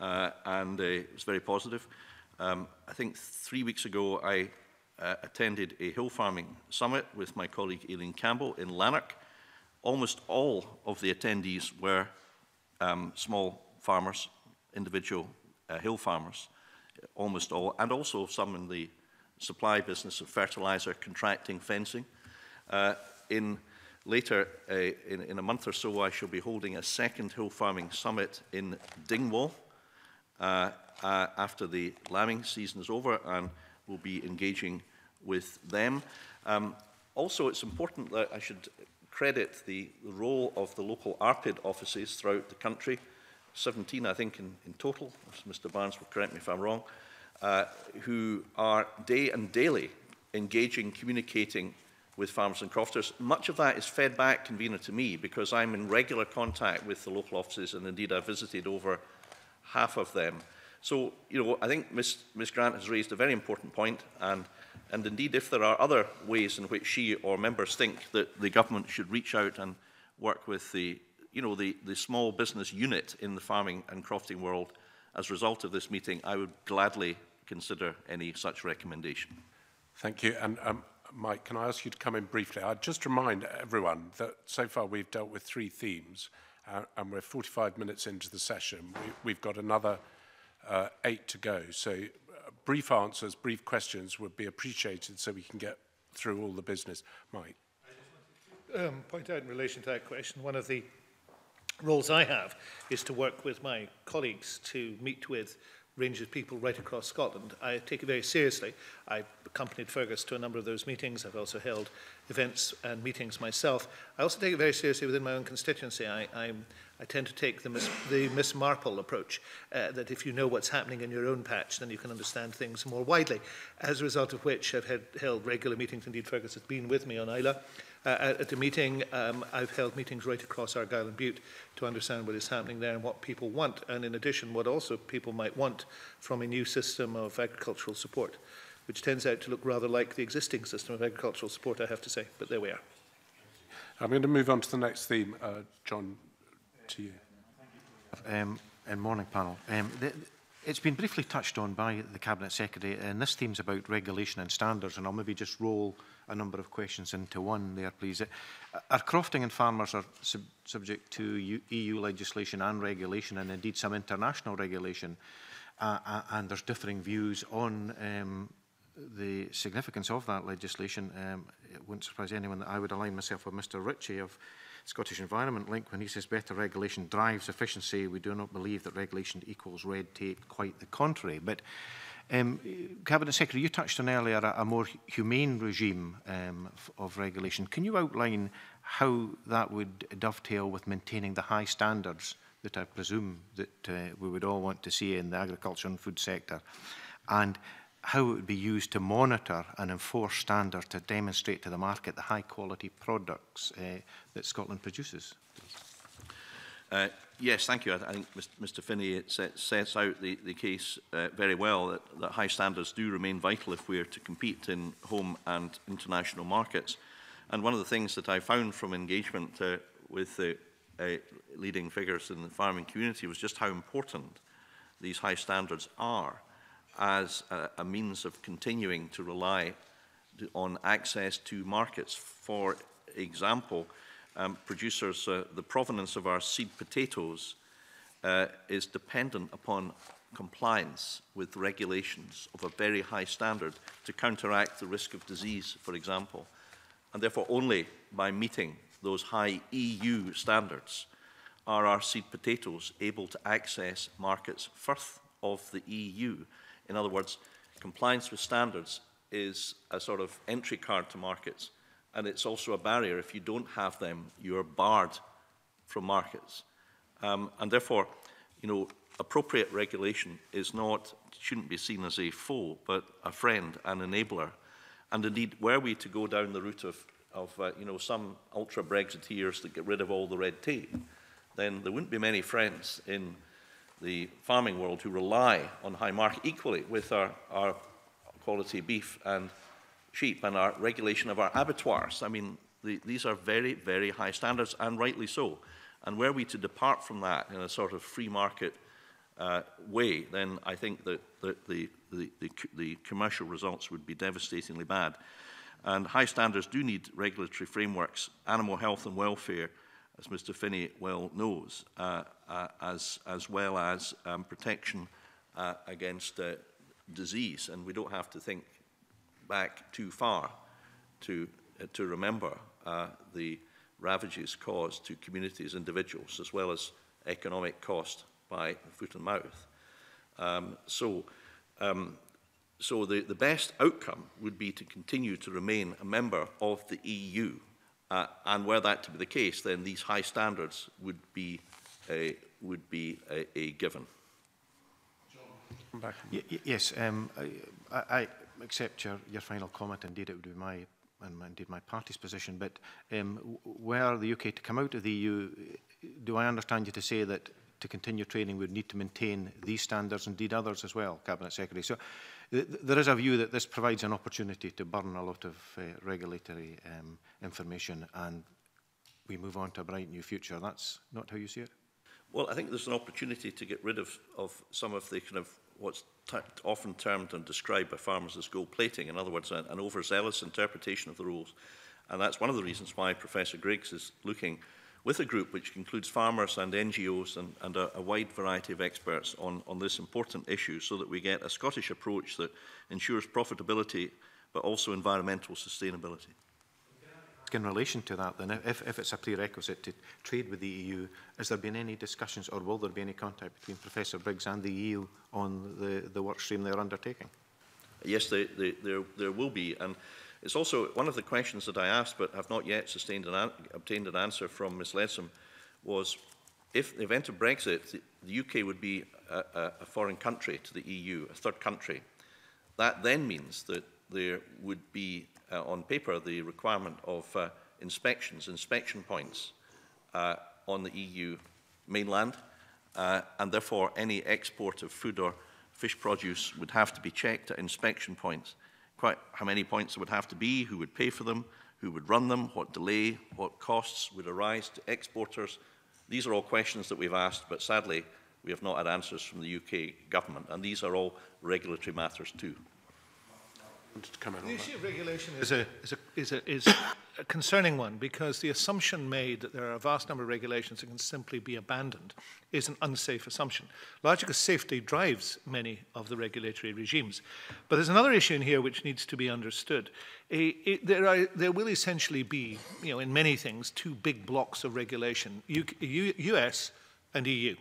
uh, and uh, it was very positive. Um, I think three weeks ago, I uh, attended a hill farming summit with my colleague Eileen Campbell in Lanark. Almost all of the attendees were um, small farmers individual uh, hill farmers, almost all, and also some in the supply business of fertilizer, contracting, fencing. Uh, in later, uh, in, in a month or so, I shall be holding a second hill farming summit in Dingwall uh, uh, after the lambing season is over, and will be engaging with them. Um, also, it's important that I should credit the, the role of the local ARPID offices throughout the country. 17, I think, in, in total, if Mr. Barnes will correct me if I'm wrong, uh, who are day and daily engaging, communicating with farmers and crofters. Much of that is fed back, convener, to me because I'm in regular contact with the local offices and indeed I visited over half of them. So, you know, I think Ms, Ms Grant has raised a very important point and, and indeed if there are other ways in which she or members think that the government should reach out and work with the you know, the, the small business unit in the farming and crofting world as a result of this meeting, I would gladly consider any such recommendation. Thank you. And um, Mike, can I ask you to come in briefly? I'd just remind everyone that so far we've dealt with three themes uh, and we're 45 minutes into the session. We, we've got another uh, eight to go. So uh, brief answers, brief questions would be appreciated so we can get through all the business. Mike. Um, point out in relation to that question, one of the roles I have is to work with my colleagues to meet with range of people right across Scotland. I take it very seriously. I accompanied Fergus to a number of those meetings. I've also held events and meetings myself. I also take it very seriously within my own constituency. I, I, I tend to take the Miss, the Miss Marple approach, uh, that if you know what's happening in your own patch, then you can understand things more widely. As a result of which, I've had, held regular meetings. Indeed, Fergus has been with me on ILA. Uh, uh, at the meeting. Um, I've held meetings right across Argyll and Butte to understand what is happening there and what people want, and in addition, what also people might want from a new system of agricultural support, which tends out to look rather like the existing system of agricultural support, I have to say, but there we are. I'm going to move on to the next theme, uh, John, to you. Um, and morning panel. Um, the, It's been briefly touched on by the Cabinet Secretary, and this theme's about regulation and standards, and I'll maybe just roll a number of questions into one there, please. Uh, are crofting and farmers are sub subject to EU e legislation and regulation, and indeed some international regulation, uh, uh, and there's differing views on um, the significance of that legislation. Um, it wouldn't surprise anyone that I would align myself with Mr Ritchie of Scottish Environment Link when he says better regulation drives efficiency. We do not believe that regulation equals red tape, quite the contrary. But um, Cabinet Secretary, you touched on earlier a, a more humane regime um, of regulation. Can you outline how that would dovetail with maintaining the high standards that I presume that uh, we would all want to see in the agriculture and food sector? And how it would be used to monitor and enforce standards to demonstrate to the market the high quality products uh, that Scotland produces. Uh, yes, thank you. I, I think Mr Finney set, sets out the, the case uh, very well that, that high standards do remain vital if we are to compete in home and international markets. And one of the things that I found from engagement uh, with the uh, leading figures in the farming community was just how important these high standards are as a, a means of continuing to rely on access to markets. For example, um, producers, uh, the provenance of our seed potatoes uh, is dependent upon compliance with regulations of a very high standard to counteract the risk of disease, for example. And therefore, only by meeting those high EU standards are our seed potatoes able to access markets firth of the EU In other words, compliance with standards is a sort of entry card to markets, and it's also a barrier. If you don't have them, you're barred from markets. Um, and therefore, you know, appropriate regulation is not, shouldn't be seen as a foe, but a friend, an enabler. And indeed, were we to go down the route of, of uh, you know, some ultra-Brexiteers that get rid of all the red tape, then there wouldn't be many friends in the farming world who rely on high mark equally with our, our quality beef and sheep and our regulation of our abattoirs. I mean, the, these are very, very high standards, and rightly so. And were we to depart from that in a sort of free market uh, way, then I think that the, the, the, the, the commercial results would be devastatingly bad. And high standards do need regulatory frameworks, animal health and welfare, as Mr. Finney well knows. Uh, as, as well as um, protection uh, against uh, disease. And we don't have to think back too far to, uh, to remember uh, the ravages caused to communities, individuals, as well as economic cost by foot and mouth. Um, so um, so the, the best outcome would be to continue to remain a member of the EU. Uh, and were that to be the case, then these high standards would be uh, would be a, a given. yes, um, I, I, accept your, your final comment. Indeed, it would be my and my, indeed my party's position. But um, were the UK to come out of the EU, do I understand you to say that to continue training we would need to maintain these standards, indeed others as well, Cabinet Secretary? So th there is a view that this provides an opportunity to burn a lot of uh, regulatory um, information and we move on to a bright new future. That's not how you see it? Well, I think there's an opportunity to get rid of, of some of the kind of what's often termed and described by farmers as gold plating. In other words, an, an overzealous interpretation of the rules. And that's one of the reasons why Professor Griggs is looking with a group which includes farmers and NGOs and, and a, a wide variety of experts on, on this important issue so that we get a Scottish approach that ensures profitability but also environmental sustainability ask in relation to that then, if, if it's a prerequisite to trade with the EU, has there been any discussions or will there be any contact between Professor Briggs and the EU on the, the work stream they're undertaking? Yes, they, they, there, there will be. And it's also one of the questions that I asked but have not yet sustained an obtained an answer from Ms Lessam was if the event of Brexit, the, the UK would be a, a foreign country to the EU, a third country. That then means that there would be uh, on paper the requirement of uh, inspections, inspection points uh, on the EU mainland, uh, and therefore any export of food or fish produce would have to be checked at inspection points. Quite how many points there would have to be, who would pay for them, who would run them, what delay, what costs would arise to exporters. These are all questions that we've asked, but sadly, we have not had answers from the UK government, and these are all regulatory matters too to comment the on issue that. of regulation is, a, is, a, is, a, is a concerning one because the assumption made that there are a vast number of regulations that can simply be abandoned is an unsafe assumption. Largely because safety drives many of the regulatory regimes. But there's another issue in here which needs to be understood. A, it, there, are, there will essentially be, you know, in many things, two big blocks of regulation, U, U, US and EU.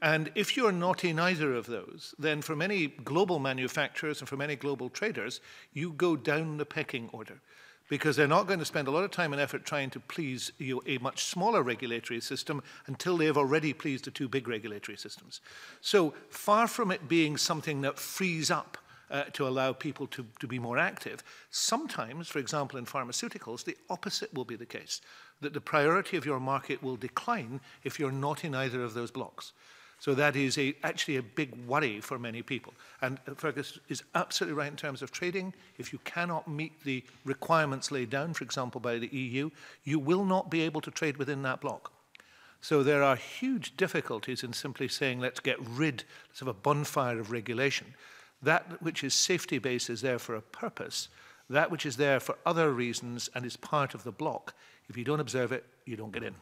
And if you're not in either of those, then for many global manufacturers and for many global traders, you go down the pecking order because they're not going to spend a lot of time and effort trying to please you know, a much smaller regulatory system until they have already pleased the two big regulatory systems. So far from it being something that frees up uh, to allow people to, to be more active, sometimes, for example, in pharmaceuticals, the opposite will be the case, that the priority of your market will decline if you're not in either of those blocks. So that is a, actually a big worry for many people. And uh, Fergus is absolutely right in terms of trading. If you cannot meet the requirements laid down, for example, by the EU, you will not be able to trade within that block. So there are huge difficulties in simply saying, let's get rid, let's have a bonfire of regulation. That which is safety-based is there for a purpose. That which is there for other reasons and is part of the block. If you don't observe it, you don't get in.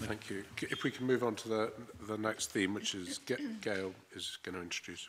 Thank you. If we can move on to the, the next theme, which is Gail is going to introduce.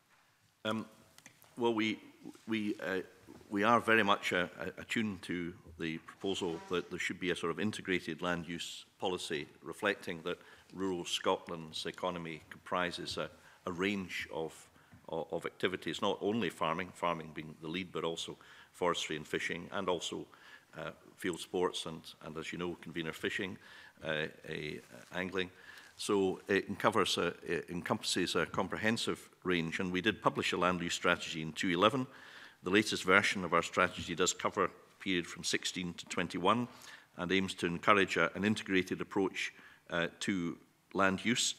Um, well, we, we uh, we are very much uh, attuned to the proposal that there should be a sort of integrated land use policy reflecting that rural Scotland's economy comprises a, a range of, of, of activities, not only farming, farming being the lead, but also forestry and fishing, and also uh, field sports and, and, as you know, convener fishing, uh, a, uh, angling. So it, covers a, it encompasses a comprehensive range, and we did publish a land use strategy in 2011, The latest version of our strategy does cover a period from 16 to 21 and aims to encourage a, an integrated approach uh, to land use.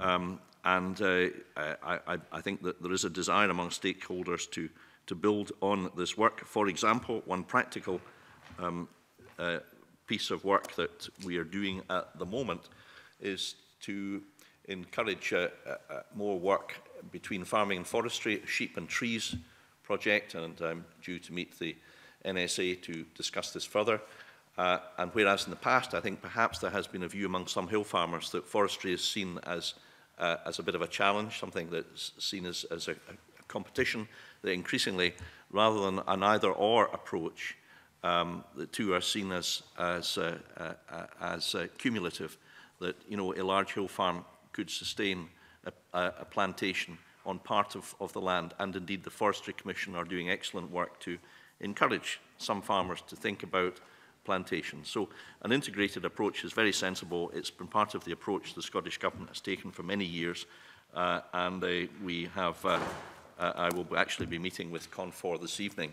Um, and uh, I, I, I think that there is a desire among stakeholders to, to build on this work. For example, one practical um, uh, piece of work that we are doing at the moment is to encourage uh, uh, more work between farming and forestry, sheep and trees, project, and I'm um, due to meet the NSA to discuss this further. Uh, and whereas in the past, I think perhaps there has been a view among some hill farmers that forestry is seen as, uh, as a bit of a challenge, something that's seen as, as a, a competition, that increasingly, rather than an either-or approach, um, the two are seen as, as, uh, uh, uh, as uh, cumulative, that you know, a large hill farm could sustain a, a, a plantation on part of, of the land. And indeed, the Forestry Commission are doing excellent work to encourage some farmers to think about plantation. So an integrated approach is very sensible. It's been part of the approach the Scottish Government has taken for many years. Uh, and uh, we have, uh, uh, I will actually be meeting with CONFOR this evening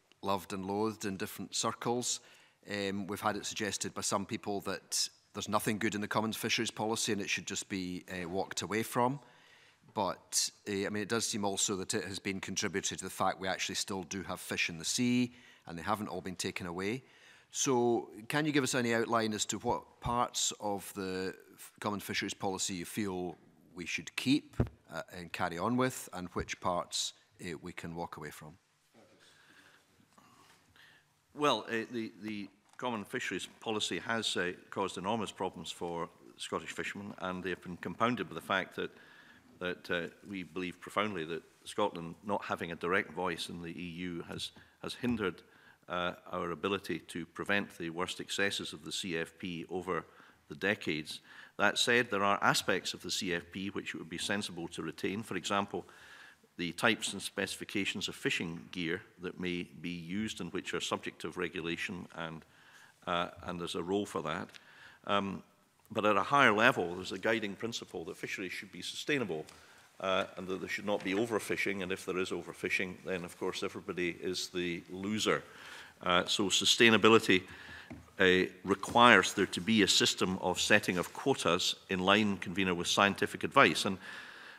loved and loathed in different circles. Um, we've had it suggested by some people that there's nothing good in the common fisheries policy and it should just be uh, walked away from. But, uh, I mean, it does seem also that it has been contributed to the fact we actually still do have fish in the sea and they haven't all been taken away. So can you give us any outline as to what parts of the common fisheries policy you feel we should keep uh, and carry on with and which parts uh, we can walk away from? Well, uh, the, the common fisheries policy has uh, caused enormous problems for Scottish fishermen and they have been compounded by the fact that that uh, we believe profoundly that Scotland not having a direct voice in the EU has has hindered uh, our ability to prevent the worst excesses of the CFP over the decades. That said, there are aspects of the CFP which it would be sensible to retain. For example, the types and specifications of fishing gear that may be used and which are subject of regulation, and, uh, and there's a role for that. Um, but at a higher level, there's a guiding principle that fisheries should be sustainable uh, and that there should not be overfishing. And if there is overfishing, then of course everybody is the loser. Uh, so sustainability uh, requires there to be a system of setting of quotas in line, convener, with scientific advice. And,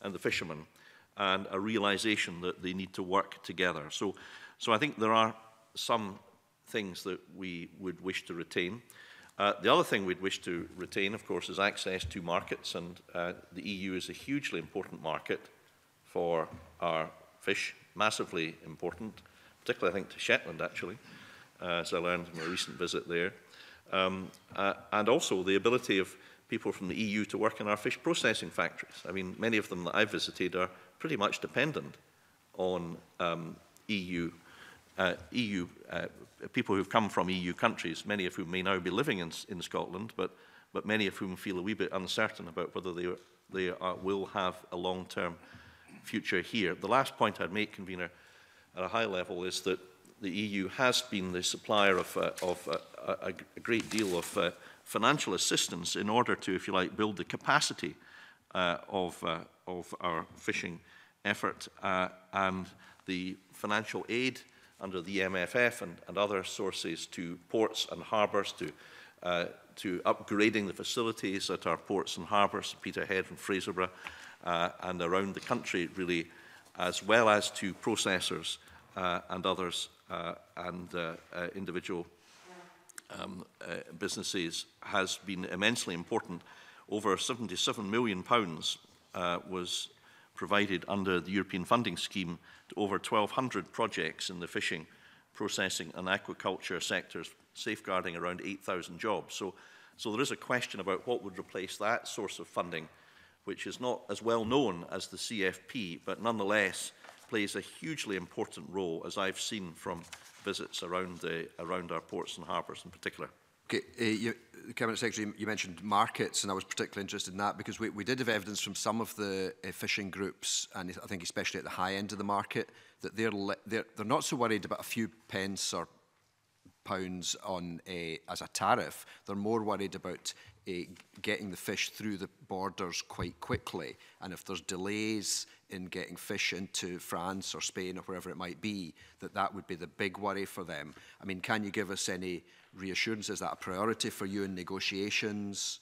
and the fishermen and a realization that they need to work together. So, so I think there are some things that we would wish to retain. Uh, the other thing we'd wish to retain, of course, is access to markets, and uh, the EU is a hugely important market for our fish, massively important, particularly, I think, to Shetland, actually. Uh, as I learned from a recent visit there, um, and also the ability of people from the EU to work in our fish processing factories. I mean, many of them that I've visited are pretty much dependent on um, EU, uh, EU uh, people who've come from EU countries, many of whom may now be living in, in Scotland, but, but many of whom feel a wee bit uncertain about whether they, they are, will have a long-term future here. The last point I'd make, convener, at a high level is that the EU has been the supplier of, uh, of uh, a, a great deal of uh, financial assistance in order to, if you like, build the capacity uh, of, uh, of our fishing effort uh, and the financial aid under the e MFF and, and other sources to ports and harbours, to, uh, to upgrading the facilities at our ports and harbours, Peterhead and Fraserburgh, uh, and around the country really, as well as to processors uh, and others uh, and uh, uh, individual um, uh, businesses has been immensely important. Over 77 million pounds, uh, was provided under the European funding scheme to over 1,200 projects in the fishing, processing and aquaculture sectors, safeguarding around 8,000 jobs. So, so there is a question about what would replace that source of funding, which is not as well known as the CFP, but nonetheless plays a hugely important role, as I've seen from visits around, the, around our ports and harbours in particular. Okay, uh, you, Cabinet Secretary, you mentioned markets, and I was particularly interested in that because we, we did have evidence from some of the uh, fishing groups, and I think especially at the high end of the market, that they're, they're, they're not so worried about a few pence or pounds on a, uh, as a tariff. They're more worried about uh, getting the fish through the borders quite quickly. And if there's delays in getting fish into France or Spain or wherever it might be, that that would be the big worry for them. I mean, can you give us any reassurance? Is that a priority for you in negotiations?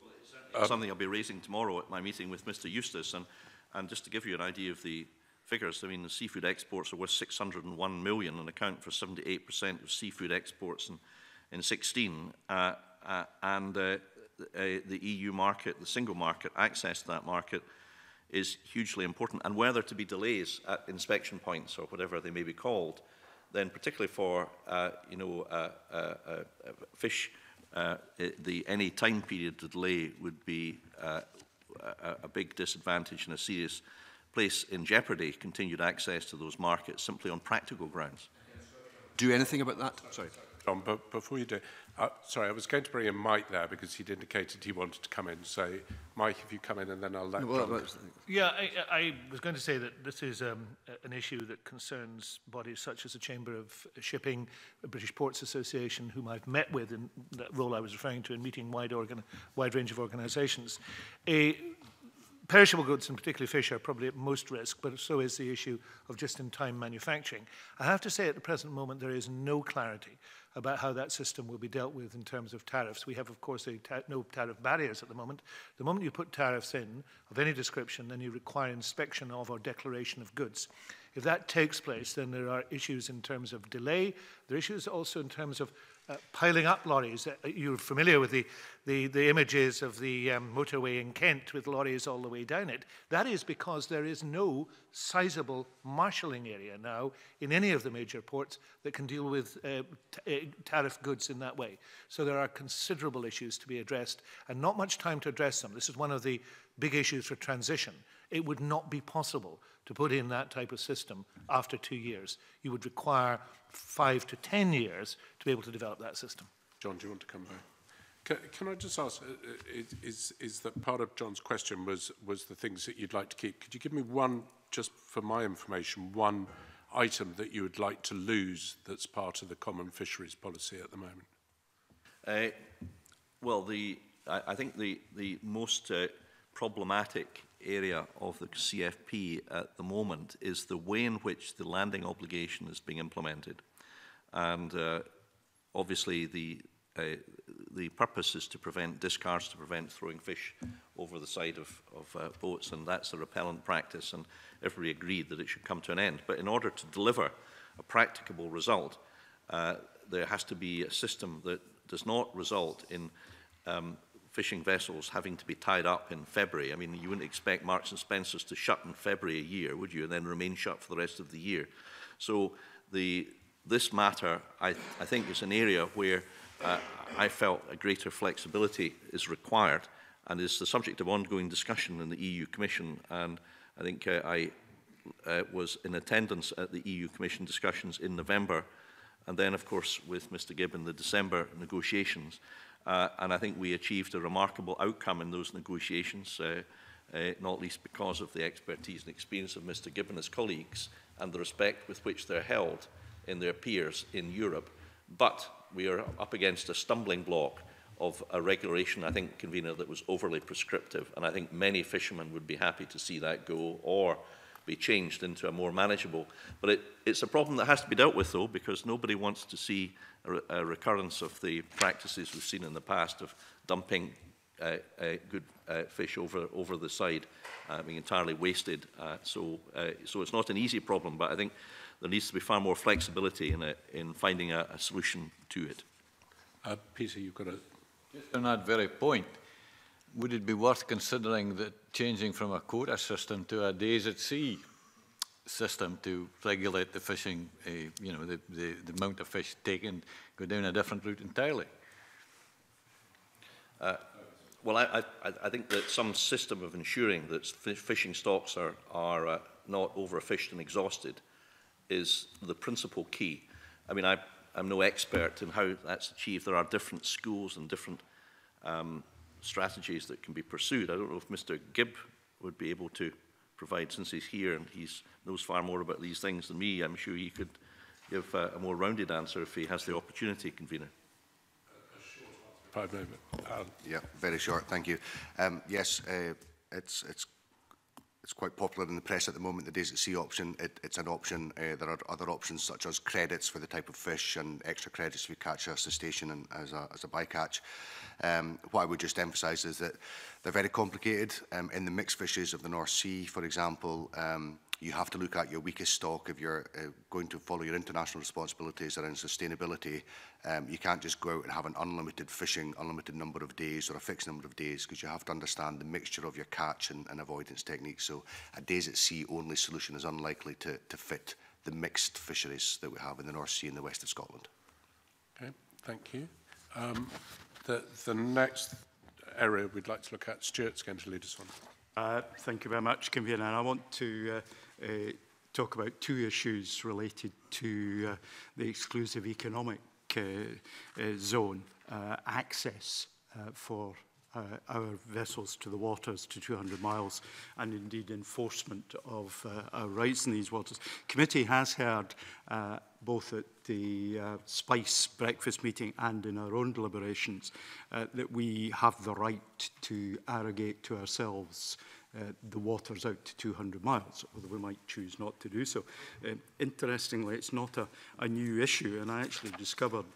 Well, um, something I'll be raising tomorrow at my meeting with Mr Eustace. And, and just to give you an idea of the figures, I mean, the seafood exports are worth 601 million and account for 78% of seafood exports in, in 16. Uh, uh, and uh, uh the EU market, the single market, access to that market is hugely important, and whether to be delays at inspection points or whatever they may be called, then particularly for uh, you know uh, uh, uh, fish, uh, the any time period to delay would be uh, a, a big disadvantage and a serious place in jeopardy continued access to those markets simply on practical grounds. Do anything about that? Sorry. Sorry on. But before you do, uh, sorry, I was going to bring in Mike there because he'd indicated he wanted to come in. So, Mike, if you come in and then I'll let no, well, John Yeah, I, I was going to say that this is um, an issue that concerns bodies such as the Chamber of Shipping, the British Ports Association, whom I've met with in that role I was referring to in meeting wide, organ wide range of organisations. A perishable goods and particularly fish are probably at most risk, but so is the issue of just-in-time manufacturing. I have to say at the present moment there is no clarity about how that system will be dealt with in terms of tariffs. We have, of course, ta no tariff barriers at the moment. The moment you put tariffs in of any description, then you require inspection of or declaration of goods. If that takes place, then there are issues in terms of delay. There are issues also in terms of uh, piling up lorries. Uh, uh, you're familiar with the, the, the images of the um, motorway in Kent with lorries all the way down it. That is because there is no sizable marshalling area now in any of the major ports that can deal with uh, uh tariff goods in that way. So there are considerable issues to be addressed and not much time to address them. This is one of the big issues for transition. It would not be possible to put in that type of system after two years. You would require five to ten years to be able to develop that system. John, do you want to come back? Can, can I just ask, uh, uh, is, is that part of John's question was, was the things that you'd like to keep? Could you give me one, just for my information, one item that you would like to lose that's part of the common fisheries policy at the moment? Uh, well, the, I, I think the, the most uh, problematic area of the CFP at the moment is the way in which the landing obligation is being implemented. And uh, obviously the, uh, the purpose is to prevent discards, to prevent throwing fish over the side of, of uh, boats, and that's a repellent practice, and everybody agreed that it should come to an end. But in order to deliver a practicable result, uh, there has to be a system that does not result in um, fishing vessels having to be tied up in February. I mean, you wouldn't expect Marks and Spencers to shut in February a year, would you, and then remain shut for the rest of the year? So the, this matter, I, th I think, is an area where uh, I felt a greater flexibility is required and is the subject of ongoing discussion in the EU Commission. And I think uh, I uh, was in attendance at the EU Commission discussions in November and then, of course, with Mr Gibbon, the December negotiations. Uh, and I think we achieved a remarkable outcome in those negotiations, uh, uh, not least because of the expertise and experience of Mr Gibbon's colleagues and the respect with which they're held in their peers in Europe. But we are up against a stumbling block of a regulation, I think, convener, that was overly prescriptive. And I think many fishermen would be happy to see that go or be changed into a more manageable. But it, it's a problem that has to be dealt with, though, because nobody wants to see a, re a recurrence of the practices we've seen in the past of dumping uh, uh, good uh, fish over, over the side uh, being entirely wasted. Uh, so, uh, so it's not an easy problem, but I think there needs to be far more flexibility in, it, in finding a, a solution to it. Uh, Peter, you've got a... Just on that very point, would it be worth considering that changing from a quota system to a days at sea system to regulate the fishing, uh, eh, you know, the, the, the amount of fish taken, go down a different route entirely? Uh, well, I, I, I think that some system of ensuring that fishing stocks are, are uh, not overfished and exhausted is the principal key. I mean, I, I'm no expert in how that's achieved. There are different schools and different um, strategies that can be pursued. I don't know if Mr. Gibb would be able to provide, since he's here and he knows far more about these things than me. I'm sure he could give uh, a more rounded answer if he has the opportunity, convener. Five minutes. Uh, yeah, very short. Thank you. Um, yes, uh, it's it's it's quite popular in the press at the moment, the days at sea option. It, it's an option. Uh, there are other options such as credits for the type of fish and extra credits if you catch a cetacean and as a, as a bycatch. Um, what I would just emphasise is that they're very complicated. Um, in the mixed fishes of the North Sea, for example, um, you have to look at your weakest stock if you're uh, going to follow your international responsibilities around sustainability. Um, you can't just go out and have an unlimited fishing, unlimited number of days or a fixed number of days because you have to understand the mixture of your catch and, and avoidance techniques. So a days at sea only solution is unlikely to, to fit the mixed fisheries that we have in the North Sea and the west of Scotland. Okay, thank you. Um, the, the next area we'd like to look at, Stuart's going to lead us on. Uh, thank you very much, Convener. I want to uh, uh, talk about two issues related to uh, the exclusive economic uh, uh, zone uh, access uh, for uh, our vessels to the waters to 200 miles and indeed enforcement of uh, our rights in these waters. Committee has heard uh, both at the uh, SPICE breakfast meeting and in our own deliberations uh, that we have the right to arrogate to ourselves uh, uh, the waters out to 200 miles, although we might choose not to do so. Uh, interestingly, it's not a, a new issue, and I actually discovered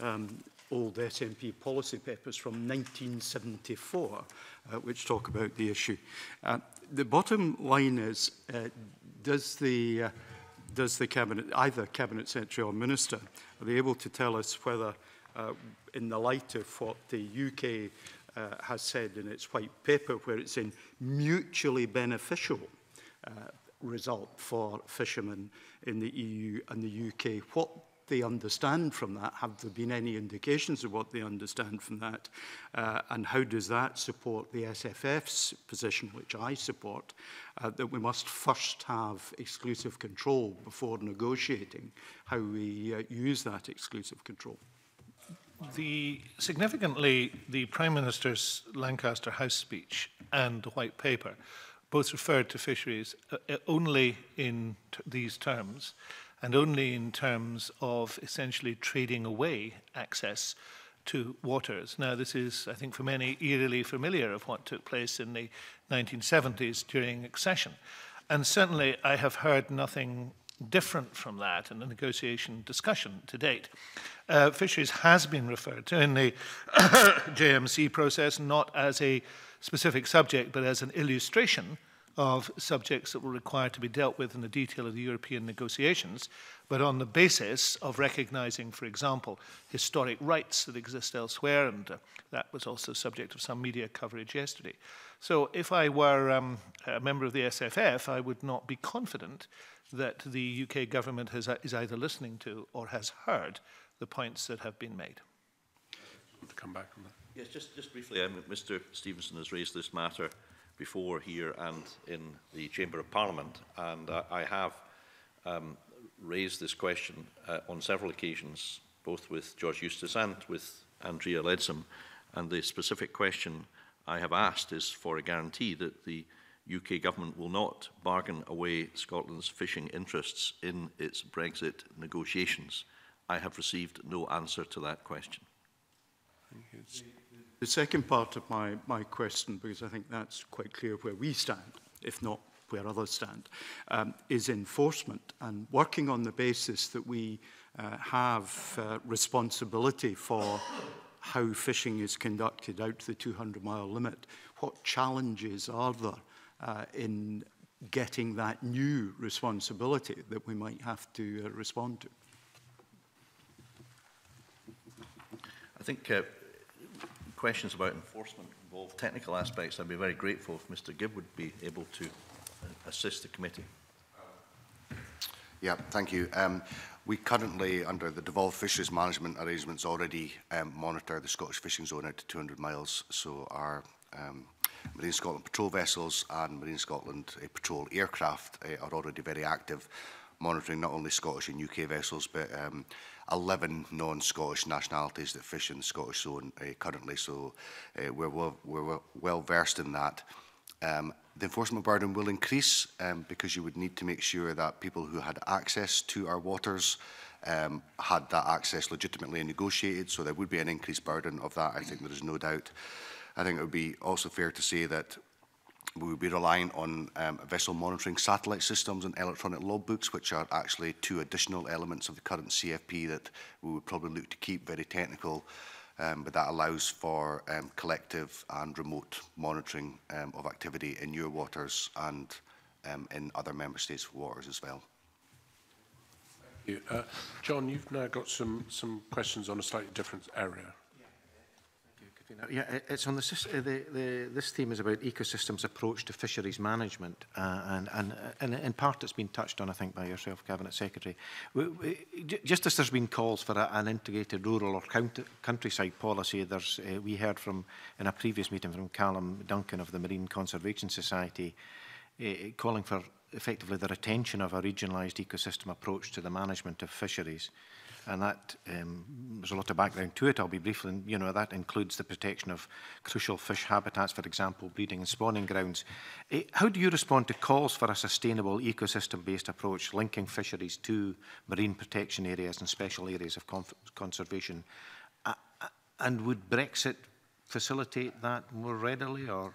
um, old SNP policy papers from 1974, uh, which talk about the issue. Uh, the bottom line is, uh, does the... Uh, does the cabinet, either cabinet secretary or minister, are they able to tell us whether, uh, in the light of what the UK uh, has said in its white paper, where it's in mutually beneficial uh, result for fishermen in the EU and the UK. What they understand from that? Have there been any indications of what they understand from that? Uh, and how does that support the SFF's position, which I support, uh, that we must first have exclusive control before negotiating how we uh, use that exclusive control? the, significantly, the Prime Minister's Lancaster House speech and the White Paper both referred to fisheries uh, uh, only in these terms and only in terms of essentially trading away access to waters. Now, this is, I think, for many eerily familiar of what took place in the 1970s during accession. And certainly, I have heard nothing different from that in the negotiation discussion to date. Uh, fisheries has been referred to in the JMC process not as a specific subject but as an illustration of subjects that will require to be dealt with in the detail of the European negotiations, but on the basis of recognizing, for example, historic rights that exist elsewhere, and uh, that was also subject of some media coverage yesterday. So if I were um, a member of the SFF, I would not be confident that the UK government has, is either listening to or has heard the points that have been made. To come back on that. Yes, just, just briefly, um, Mr Stevenson has raised this matter before here and in the Chamber of Parliament, and uh, I have um, raised this question uh, on several occasions, both with George Eustace and with Andrea Leadsom, and the specific question I have asked is for a guarantee that the UK government will not bargain away Scotland's fishing interests in its Brexit negotiations. I have received no answer to that question. The second part of my, my question, because I think that's quite clear where we stand, if not where others stand, um, is enforcement and working on the basis that we uh, have uh, responsibility for how fishing is conducted out to the 200 mile limit. What challenges are there uh, in getting that new responsibility that we might have to uh, respond to. I think uh, questions about enforcement involve technical aspects. I'd be very grateful if Mr Gibb would be able to uh, assist the committee. Yeah, thank you. Um, we currently, under the devolved fisheries management arrangements, already um, monitor the Scottish fishing zone out to 200 miles. So our Um, Marine Scotland patrol vessels and Marine Scotland uh, patrol aircraft uh, are already very active, monitoring not only Scottish and UK vessels, but um, 11 non-Scottish nationalities that fish in the Scottish zone uh, currently. So uh, we're, well, we're well versed in that. Um, the enforcement burden will increase um, because you would need to make sure that people who had access to our waters um, had that access legitimately negotiated. So there would be an increased burden of that. I think there is no doubt. I think it would be also fair to say that we would be relying on um, vessel monitoring satellite systems and electronic logbooks, which are actually two additional elements of the current CFP that we would probably look to keep very technical, um, but that allows for um, collective and remote monitoring um, of activity in your waters and um, in other member states' waters as well. Thank you. Uh, John, you've now got some, some questions on a slightly different area. Christina. Yeah, it's eh, eh, on the, eh, the, the this theme is about ecosystems approach to fisheries management, uh, and, and uh, and in part it's been touched on, I think, by yourself, Cabinet Secretary. We, we, just as there's been calls for a, an integrated rural or county, countryside policy, there's uh, we heard from in a previous meeting from Callum Duncan of the Marine Conservation Society, uh, calling for effectively the retention of a regionalised ecosystem approach to the management of fisheries. Uh, and that um, there's a lot of background to it. I'll be briefly, and, you know, that includes the protection of crucial fish habitats, for example, breeding and spawning grounds. Eh, how do you respond to calls for a sustainable ecosystem-based approach, linking fisheries to marine protection areas and special areas of conservation? Uh, and would Brexit facilitate that more readily, or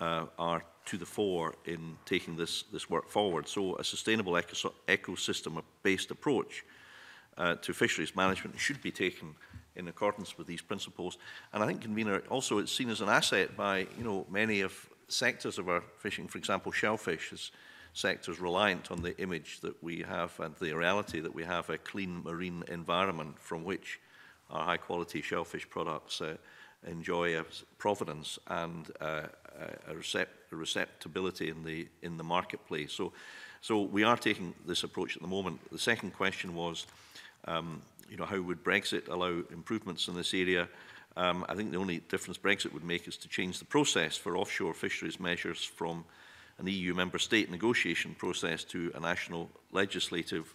uh, are to the fore in taking this, this work forward. So a sustainable ecosystem-based approach uh, to fisheries management should be taken in accordance with these principles. And I think, convener, also it's seen as an asset by you know many of sectors of our fishing, for example, shellfish is sectors reliant on the image that we have and the reality that we have a clean marine environment from which our high quality shellfish products uh, enjoy a provenance and uh, a, recept a receptability in the in the marketplace. So, so we are taking this approach at the moment. The second question was um, you know, how would Brexit allow improvements in this area? Um, I think the only difference Brexit would make is to change the process for offshore fisheries measures from an EU member state negotiation process to a national legislative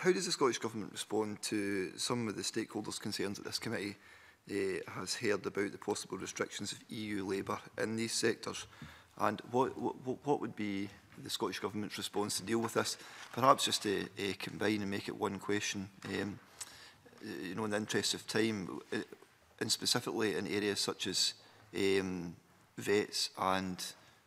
how does the Scottish Government respond to some of the stakeholders' concerns that this committee uh, has heard about the possible restrictions of EU labour in these sectors? And what, what, what would be the Scottish Government's response to deal with this. Perhaps just to uh, combine and make it one question, um, you know, in the interest of time, eh, and specifically in areas such as um, vets and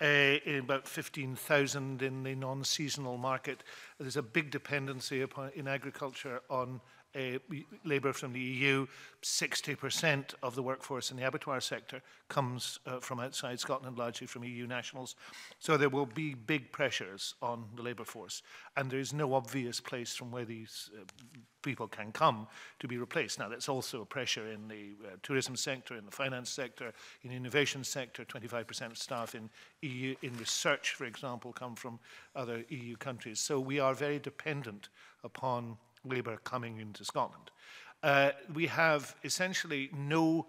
uh, in about 15,000 in the non-seasonal market. There's a big dependency upon, in agriculture on uh, labour from the EU, 60% of the workforce in the abattoir sector comes uh, from outside Scotland, largely from EU nationals. So there will be big pressures on the labour force, and there is no obvious place from where these uh, people can come to be replaced. Now, that's also a pressure in the uh, tourism sector, in the finance sector, in the innovation sector. 25% of staff in EU in research, for example, come from other EU countries. So we are very dependent upon Labour coming into Scotland. Uh, we have essentially no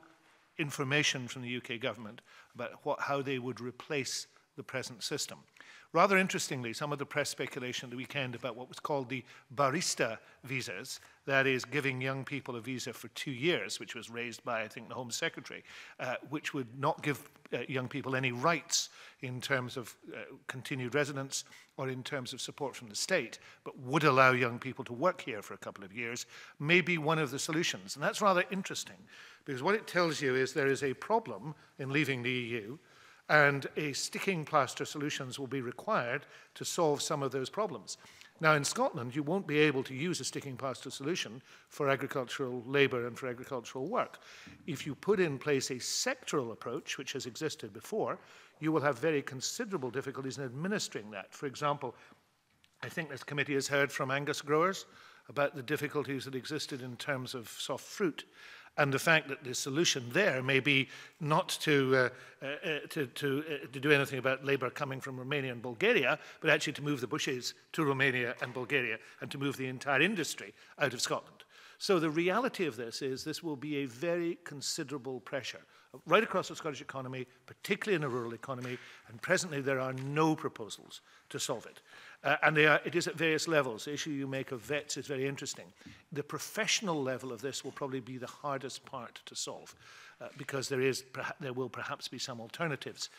information from the UK government about what, how they would replace the present system. Rather interestingly, some of the press speculation the weekend about what was called the barista visas, that is, giving young people a visa for two years, which was raised by, I think, the Home Secretary, uh, which would not give uh, young people any rights in terms of uh, continued residence or in terms of support from the state, but would allow young people to work here for a couple of years, may be one of the solutions. And that's rather interesting, because what it tells you is there is a problem in leaving the EU, and a sticking plaster solutions will be required to solve some of those problems. Now, in Scotland, you won't be able to use a sticking plaster solution for agricultural labour and for agricultural work. If you put in place a sectoral approach, which has existed before, you will have very considerable difficulties in administering that. For example, I think this committee has heard from Angus growers about the difficulties that existed in terms of soft fruit. and the fact that the solution there may be not to, uh, uh, uh, to, to, uh, to do anything about labor coming from Romania and Bulgaria, but actually to move the bushes to Romania and Bulgaria and to move the entire industry out of Scotland. So the reality of this is this will be a very considerable pressure right across the Scottish economy, particularly in a rural economy, and presently there are no proposals to solve it. Uh, and they are, it is at various levels. The issue you make of vets is very interesting. The professional level of this will probably be the hardest part to solve uh, because there, is, there will perhaps be some alternatives,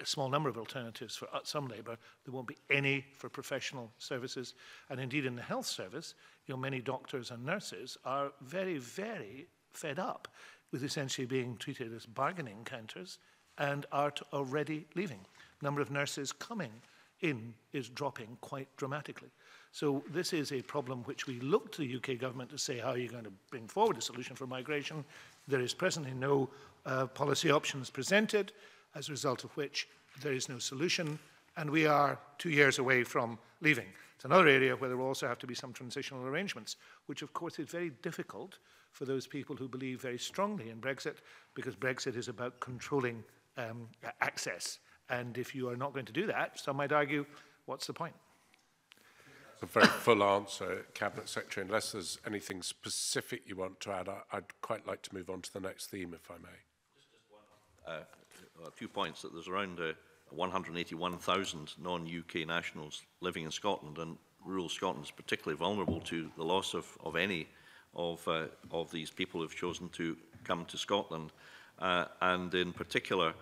a small number of alternatives for uh, some labour. There won't be any for professional services. And indeed in the health service, you know, many doctors and nurses are very, very fed up with essentially being treated as bargaining counters and are already leaving. Number of nurses coming in is dropping quite dramatically. So this is a problem which we look to the UK government to say, how are you going to bring forward a solution for migration? There is presently no uh, policy options presented, as a result of which there is no solution, and we are two years away from leaving. It's another area where there will also have to be some transitional arrangements, which of course is very difficult for those people who believe very strongly in Brexit, because Brexit is about controlling um, access And if you are not going to do that, some might argue, what's the point? a very full answer, Cabinet Secretary. Unless there's anything specific you want to add, I, I'd quite like to move on to the next theme, if I may. uh, a few points that there's around uh, 181,000 non-UK nationals living in Scotland, and rural Scotland is particularly vulnerable to the loss of, of any of, uh, of these people who have chosen to come to Scotland, uh, and in particular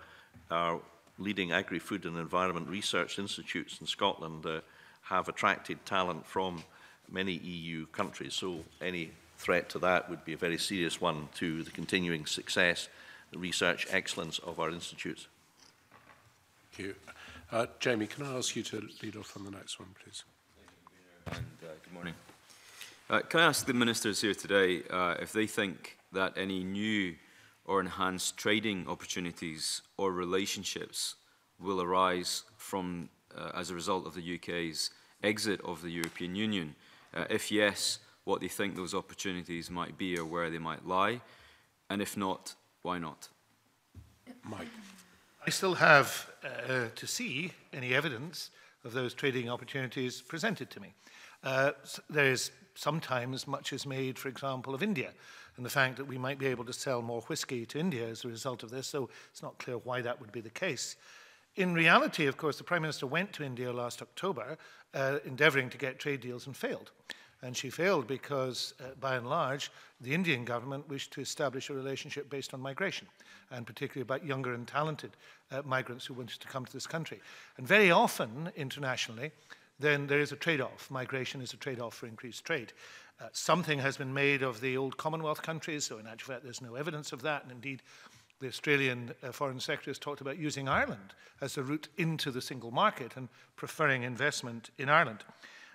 our leading agri-food and environment research institutes in Scotland uh, have attracted talent from many EU countries. So any threat to that would be a very serious one to the continuing success, the research excellence of our institutes. Thank you. Uh, Jamie, can I ask you to lead off on the next one, please? and, uh, good morning. Uh, can I ask the ministers here today uh, if they think that any new or enhanced trading opportunities or relationships will arise from uh, as a result of the UK's exit of the European Union? Uh, if yes, what do you think those opportunities might be or where they might lie? And if not, why not? Mike. I still have uh, to see any evidence of those trading opportunities presented to me. Uh, there is sometimes much is made, for example, of India and the fact that we might be able to sell more whisky to India as a result of this, so it's not clear why that would be the case. In reality, of course, the Prime Minister went to India last October uh, endeavouring to get trade deals and failed. And she failed because, uh, by and large, the Indian government wished to establish a relationship based on migration, and particularly about younger and talented uh, migrants who wanted to come to this country. And very often, internationally, then there is a trade-off. Migration is a trade-off for increased trade. Uh, something has been made of the old Commonwealth countries, so in actual fact, there's no evidence of that. And indeed, the Australian uh, Foreign Secretary has talked about using Ireland as the route into the single market and preferring investment in Ireland.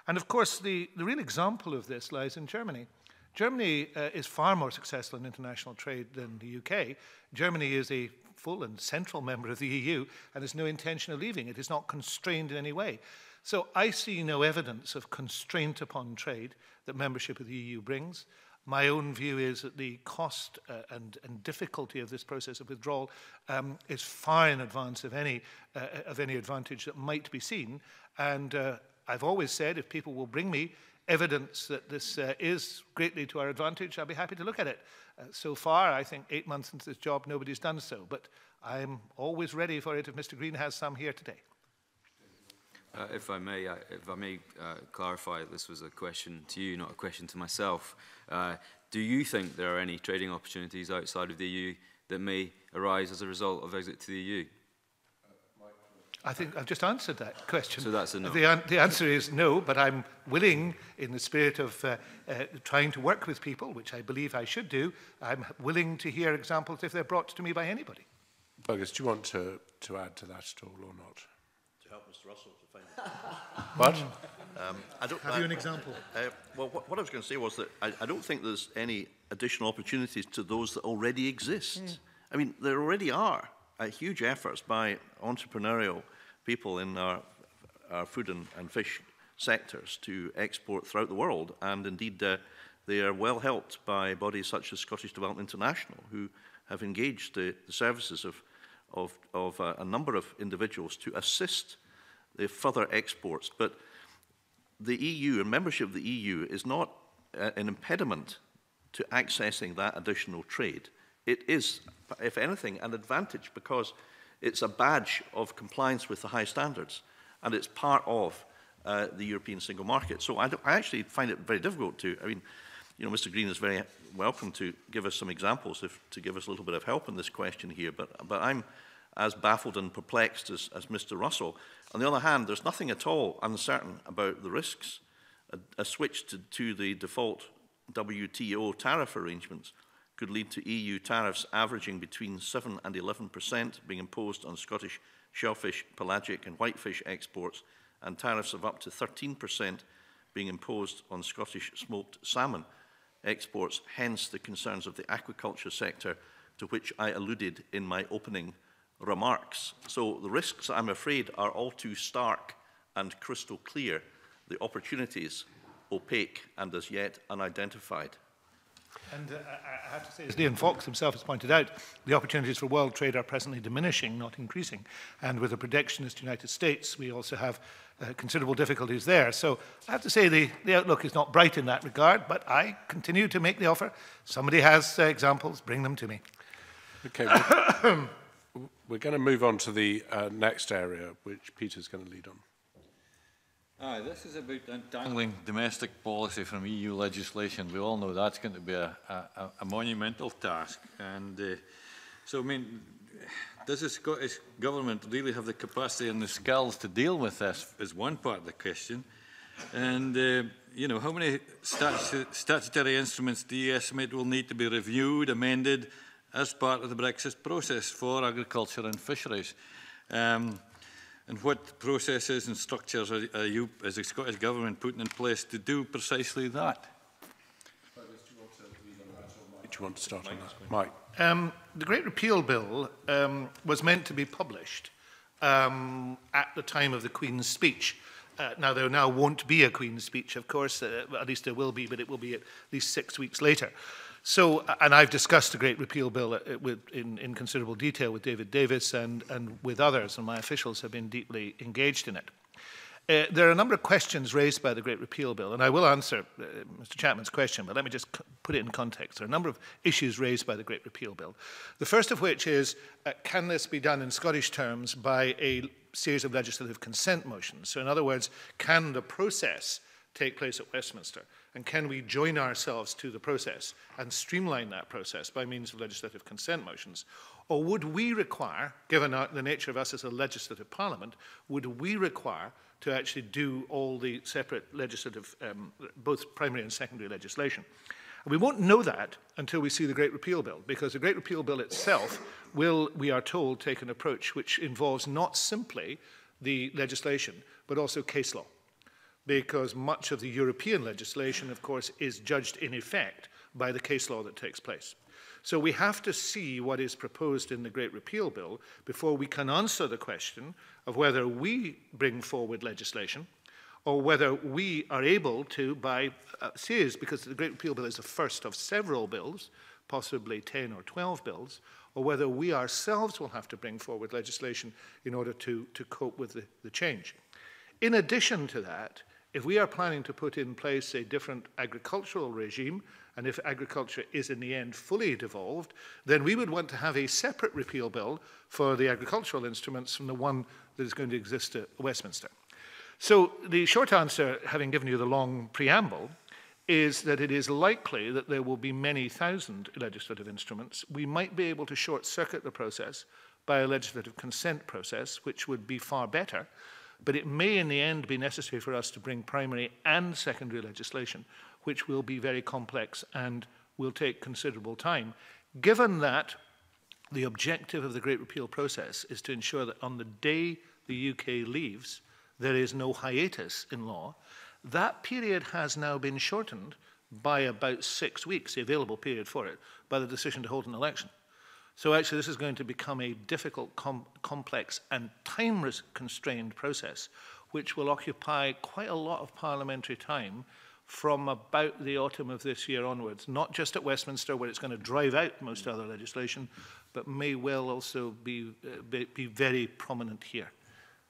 And of course, the, the real example of this lies in Germany. Germany uh, is far more successful in international trade than the UK. Germany is a full and central member of the EU and has no intention of leaving. It is not constrained in any way. So I see no evidence of constraint upon trade that membership of the EU brings. My own view is that the cost uh, and, and difficulty of this process of withdrawal um, is far in advance of any, uh, uh, of any advantage that might be seen. And uh, I've always said if people will bring me evidence that this uh, is greatly to our advantage, I'll be happy to look at it. Uh, so far, I think eight months into this job, nobody's done so, but I'm always ready for it if Mr. Green has some here today. Uh, if I may, I, if I may uh, clarify, this was a question to you, not a question to myself. Uh, do you think there are any trading opportunities outside of the EU that may arise as a result of exit to the EU? I think I've just answered that question. So that's a no. The, an the answer is no, but I'm willing, in the spirit of uh, uh, trying to work with people, which I believe I should do, I'm willing to hear examples if they're brought to me by anybody. Burgess, do you want to, to add to that at all or not? To help Mr Russell what? Hmm. Um, I don't, Have I, you an example? Uh, well, what, what, I was going to say was that I, I, don't think there's any additional opportunities to those that already exist. Mm. I mean, there already are uh, huge efforts by entrepreneurial people in our, our food and, and fish sectors to export throughout the world. And indeed, uh, they are well helped by bodies such as Scottish Development International, who have engaged the, the services of, of, of uh, a number of individuals to assist the further exports. But the EU and membership of the EU is not uh, an impediment to accessing that additional trade. It is, if anything, an advantage because it's a badge of compliance with the high standards and it's part of uh, the European single market. So I, I actually find it very difficult to, I mean, you know, Mr. Green is very welcome to give us some examples, if, to give us a little bit of help in this question here, but, but I'm as baffled and perplexed as, as Mr. Russell On the other hand, there's nothing at all uncertain about the risks. A, a switch to, to the default WTO tariff arrangements could lead to EU tariffs averaging between 7 and 11% being imposed on Scottish shellfish, pelagic and whitefish exports, and tariffs of up to 13% being imposed on Scottish smoked salmon exports, hence the concerns of the aquaculture sector to which I alluded in my opening remarks. So the risks, I'm afraid, are all too stark and crystal clear, the opportunities opaque and as yet unidentified. And uh, I have to say, as Ian Fox himself has pointed out, the opportunities for world trade are presently diminishing, not increasing. And with a protectionist United States, we also have uh, considerable difficulties there. So I have to say the, the outlook is not bright in that regard, but I continue to make the offer. Somebody has uh, examples, bring them to me. Okay. we're going to move on to the uh, next area, which Peter's going to lead on. Aye, this is about untangling domestic policy from EU legislation. We all know that's going to be a, a, a monumental task. And uh, so, I mean, does the Scottish Government really have the capacity and the skills to deal with this is one part of the question. And, uh, you know, how many statu statutory instruments do you estimate will need to be reviewed, amended, as part of the Brexit process for agriculture and fisheries. Um, and what processes and structures are, are you, as a Scottish Government, putting in place to do precisely that? Do you want to start on that? Mike. Um, the Great Repeal Bill um, was meant to be published um, at the time of the Queen's speech. Uh, now, there now won't be a Queen's speech, of course, uh, at least there will be, but it will be at least six weeks later. So, and I've discussed the Great Repeal Bill uh, uh, with, in, in considerable detail with David Davis and, and with others, and my officials have been deeply engaged in it. Uh, there are a number of questions raised by the Great Repeal Bill, and I will answer uh, Mr. Chapman's question, but let me just put it in context. There are a number of issues raised by the Great Repeal Bill. The first of which is uh, can this be done in Scottish terms by a series of legislative consent motions? So, in other words, can the process take place at Westminster? And can we join ourselves to the process and streamline that process by means of legislative consent motions? Or would we require, given our, the nature of us as a legislative parliament, would we require to actually do all the separate legislative, um, both primary and secondary legislation? And we won't know that until we see the Great Repeal Bill, because the Great Repeal Bill itself will, we are told, take an approach which involves not simply the legislation, but also case law. because much of the European legislation, of course, is judged in effect by the case law that takes place. So we have to see what is proposed in the Great Repeal Bill before we can answer the question of whether we bring forward legislation or whether we are able to, by a uh, series, because the Great Repeal Bill is the first of several bills, possibly 10 or 12 bills, or whether we ourselves will have to bring forward legislation in order to, to cope with the, the change. In addition to that, if we are planning to put in place a different agricultural regime, and if agriculture is in the end fully devolved, then we would want to have a separate repeal bill for the agricultural instruments from the one that is going to exist at Westminster. So the short answer, having given you the long preamble, is that it is likely that there will be many thousand legislative instruments. We might be able to short circuit the process by a legislative consent process, which would be far better. But it may in the end be necessary for us to bring primary and secondary legislation, which will be very complex and will take considerable time. Given that the objective of the Great Repeal process is to ensure that on the day the UK leaves, there is no hiatus in law, that period has now been shortened by about six weeks, the available period for it, by the decision to hold an election. So actually, this is going to become a difficult, com complex, and time-constrained process, which will occupy quite a lot of parliamentary time from about the autumn of this year onwards, not just at Westminster, where it's going to drive out most other legislation, but may well also be, uh, be, very prominent here.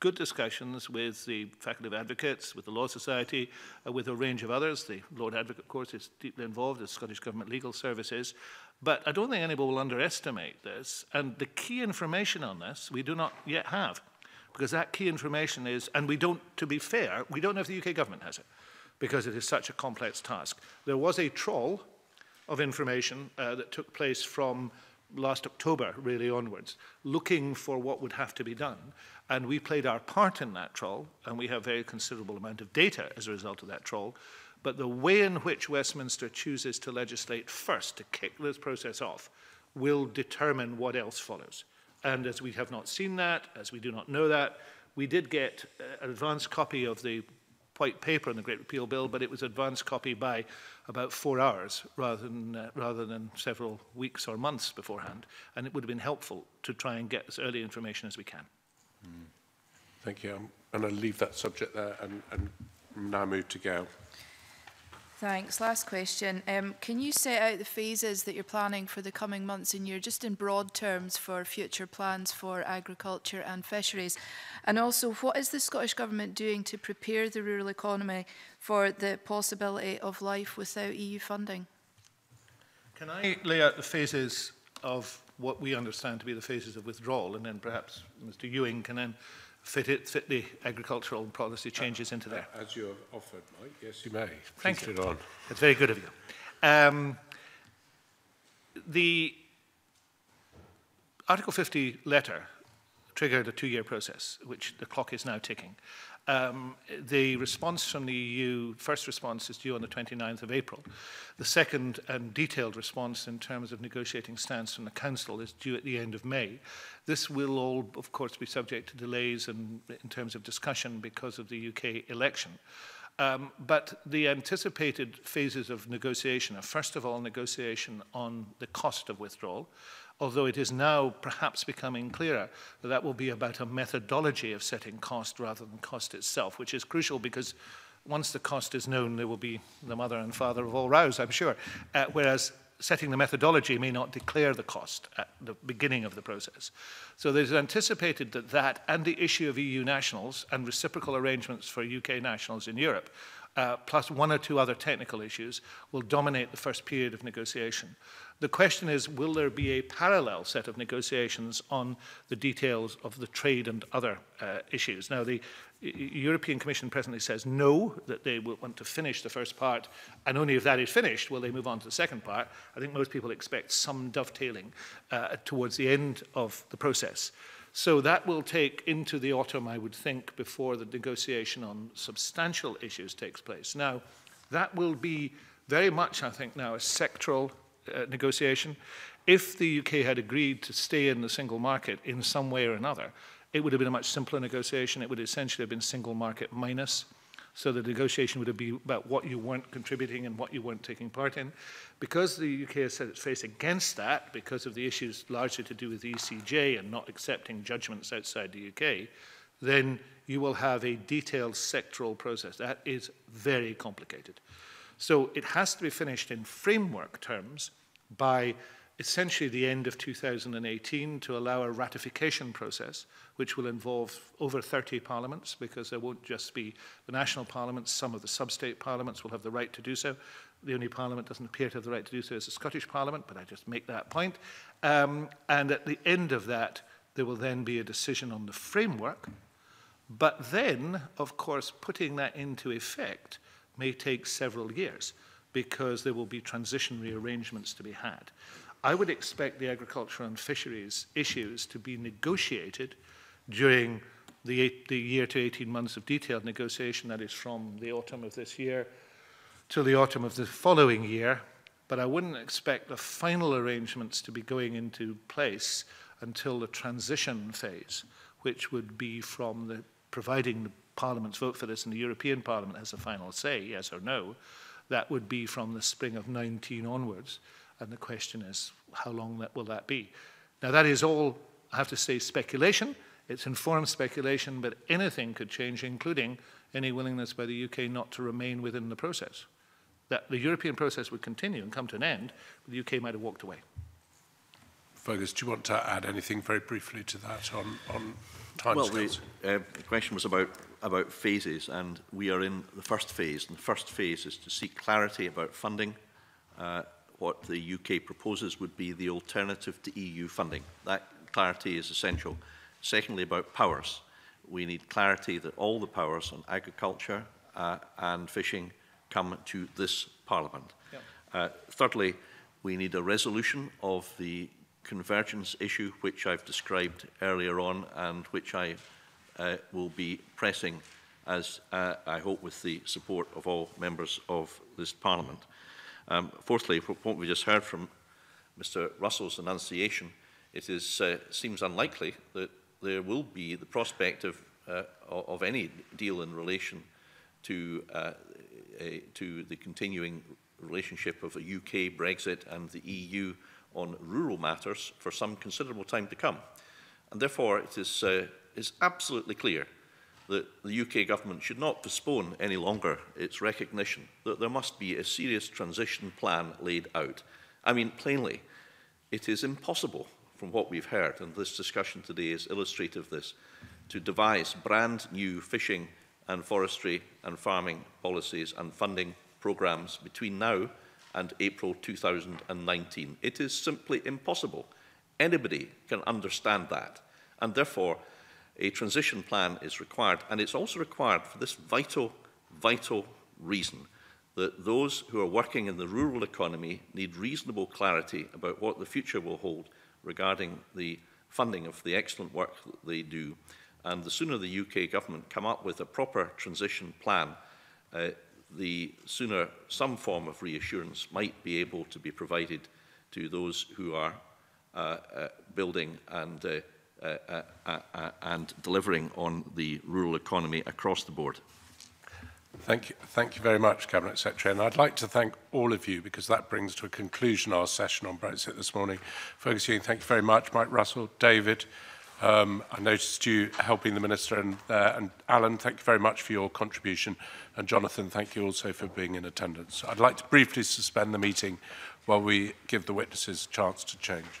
good discussions with the Faculty of Advocates, with the Law Society, uh, with a range of others. The Lord Advocate, of course, is deeply involved, the Scottish Government Legal Services. But I don't think anybody will underestimate this. And the key information on this we do not yet have. because that key information is, and we don't, to be fair, we don't know if the UK government has it, because it is such a complex task. There was a trawl of information uh, that took place from last October, really onwards, looking for what would have to be done. And we played our part in that trawl, and we have a very considerable amount of data as a result of that trawl. But the way in which Westminster chooses to legislate first to kick this process off will determine what else follows. And as we have not seen that, as we do not know that, we did get uh, an advance copy of the white paper on the Great Repeal Bill, but it was advance copy by about four hours rather than, uh, rather than several weeks or months beforehand. And it would have been helpful to try and get as early information as we can. Mm. Thank you. I'm, and I'll leave that subject there and, and now move to Gail. Thanks. Last question. Um, can you set out the phases that you're planning for the coming months and year, just in broad terms for future plans for agriculture and fisheries? And also, what is the Scottish Government doing to prepare the rural economy for the possibility of life without EU funding? Can I lay out the phases of what we understand to be the phases of withdrawal, and then perhaps Mr Ewing can then fit, it, fit the agricultural policy changes into there. As you have offered, Mike, yes, you may. Thank Please you. On. That's very good of you. Um, the Article 50 letter triggered a two-year process, which the clock is now ticking. Um, the response from the EU, first response is due on the 29th of April. The second and detailed response in terms of negotiating stance from the Council is due at the end of May. This will all, of course, be subject to delays in, in terms of discussion because of the UK election. Um, but the anticipated phases of negotiation are, first of all, negotiation on the cost of withdrawal although it is now perhaps becoming clearer that that will be about a methodology of setting cost rather than cost itself, which is crucial because once the cost is known, there will be the mother and father of all rows, I'm sure. Uh, whereas setting the methodology may not declare the cost at the beginning of the process. So there's anticipated that that and the issue of EU nationals and reciprocal arrangements for UK nationals in Europe, uh, plus one or two other technical issues, will dominate the first period of negotiation. The question is, will there be a parallel set of negotiations on the details of the trade and other uh, issues? Now, the European Commission presently says no, that they will want to finish the first part, and only if that is finished will they move on to the second part. I think most people expect some dovetailing uh, towards the end of the process. So that will take into the autumn, I would think, before the negotiation on substantial issues takes place. Now, that will be very much, I think, now a sectoral uh, negotiation. If the UK had agreed to stay in the single market in some way or another, it would have been a much simpler negotiation. It would essentially have been single market minus. So the negotiation would have been about what you weren't contributing and what you weren't taking part in. Because the UK has set its face against that, because of the issues largely to do with the ECJ and not accepting judgments outside the UK, then you will have a detailed sectoral process. That is very complicated. So it has to be finished in framework terms by essentially the end of 2018 to allow a ratification process, which will involve over 30 parliaments, because there won't just be the national parliaments, some of the sub-state parliaments will have the right to do so. The only parliament doesn't appear to have the right to do so is the Scottish Parliament, but I just make that point. Um, and at the end of that, there will then be a decision on the framework. But then, of course, putting that into effect may take several years because there will be transitionary arrangements to be had. I would expect the agriculture and fisheries issues to be negotiated during the, eight, the year to 18 months of detailed negotiation, that is from the autumn of this year to the autumn of the following year, but I wouldn't expect the final arrangements to be going into place until the transition phase, which would be from the providing the parliaments vote for this and the European Parliament has a final say, yes or no, that would be from the spring of 19 onwards. And the question is, how long that, will that be? Now, that is all, I have to say, speculation. It's informed speculation, but anything could change, including any willingness by the UK not to remain within the process. That the European process would continue and come to an end, but the UK might have walked away. Fergus, do you want to add anything very briefly to that on, on time Well, scales? Uh, the uh, question was about about phases, and we are in the first phase. And the first phase is to seek clarity about funding, uh, what the UK proposes would be the alternative to EU funding. That clarity is essential. Secondly, about powers. We need clarity that all the powers on agriculture uh, and fishing come to this Parliament. Yep. Uh, thirdly, we need a resolution of the convergence issue, which I've described earlier on and which I uh, will be pressing, as uh, I hope with the support of all members of this Parliament. Um, fourthly, from what we just heard from Mr Russell's enunciation, it is, uh, seems unlikely that there will be the prospect of, uh, of any deal in relation to, uh, a, to the continuing relationship of a UK Brexit and the EU on rural matters for some considerable time to come. And therefore, it is uh, is absolutely clear that the UK government should not postpone any longer its recognition that there must be a serious transition plan laid out. I mean, plainly, it is impossible from what we've heard, and this discussion today is illustrative of this, to devise brand new fishing and forestry and farming policies and funding programmes between now and April 2019. It is simply impossible. Anybody can understand that. And therefore, a transition plan is required. And it's also required for this vital, vital reason that those who are working in the rural economy need reasonable clarity about what the future will hold regarding the funding of the excellent work that they do. And the sooner the UK government come up with a proper transition plan, uh, the sooner some form of reassurance might be able to be provided to those who are uh, uh, building and uh, Uh, uh, uh, uh, and delivering on the rural economy across the board. Thank you, thank you very much, Cabinet Secretary. And I'd like to thank all of you because that brings to a conclusion our session on Brexit this morning. Fergus Ewing, thank you very much. Mike Russell, David, um, I noticed you helping the Minister and, uh, and Alan, thank you very much for your contribution. And Jonathan, thank you also for being in attendance. I'd like to briefly suspend the meeting while we give the witnesses a chance to change.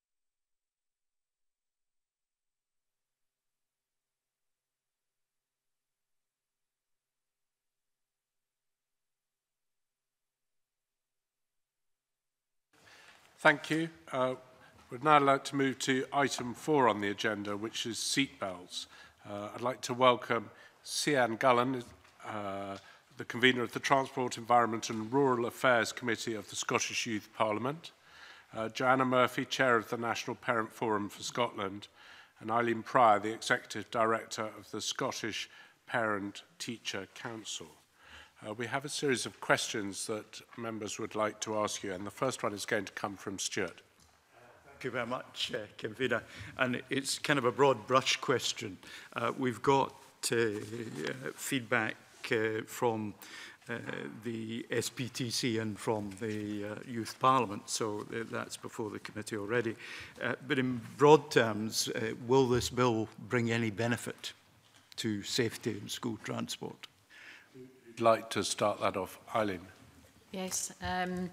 Thank you. Uh, we'd now like to move to item four on the agenda, which is seatbelts. Uh, I'd like to welcome Sian Gullen, uh, the convener of the Transport, Environment and Rural Affairs Committee of the Scottish Youth Parliament, uh, Joanna Murphy, Chair of the National Parent Forum for Scotland, and Eileen Pryor, the Executive Director of the Scottish Parent Teacher Council. Uh, we have a series of questions that members would like to ask you, and the first one is going to come from Stuart. Thank you very much, uh, Convener. And it's kind of a broad brush question. Uh, we've got uh, feedback uh, from uh, the SPTC and from the uh, Youth Parliament, so that's before the committee already. but in broad terms, will this bill bring any benefit to safety in school transport? like to start that off. Eileen. Yes. Um,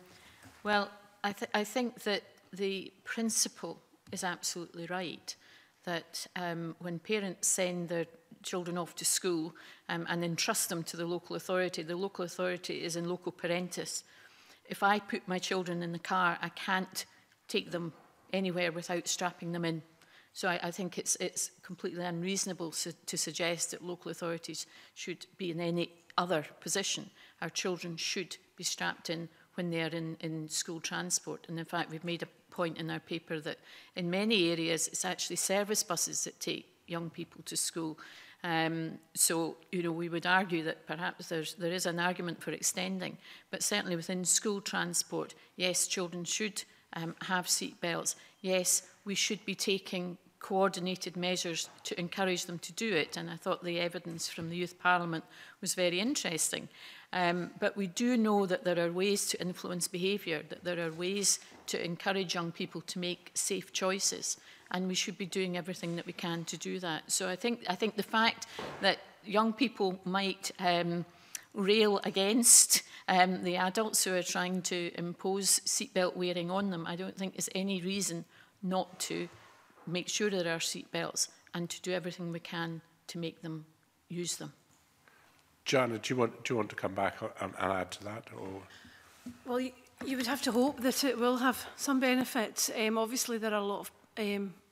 well, I, th I think that the principle is absolutely right that um, when parents send their children off to school um, and entrust them to the local authority, the local authority is in loco parentis. If I put my children in the car, I can't take them anywhere without strapping them in. So I, I think it's, it's completely unreasonable su to suggest that local authorities should be in any other position. Our children should be strapped in when they are in, in school transport. And in fact, we've made a point in our paper that in many areas, it's actually service buses that take young people to school. Um, so, you know, we would argue that perhaps there's, there is an argument for extending, but certainly within school transport, yes, children should um, have seat belts. Yes, we should be taking coordinated measures to encourage them to do it. And I thought the evidence from the Youth Parliament was very interesting. Um, but we do know that there are ways to influence behaviour, that there are ways to encourage young people to make safe choices. And we should be doing everything that we can to do that. So I think, I think the fact that young people might um, rail against um, the adults who are trying to impose seatbelt wearing on them, I don't think there's any reason not to make sure there are seat belts and to do everything we can to make them use them. Jana, do you want, do you want to come back and, and add to that? Or? Well, you, you would have to hope that it will have some benefits. Um, obviously, there are a lot of um,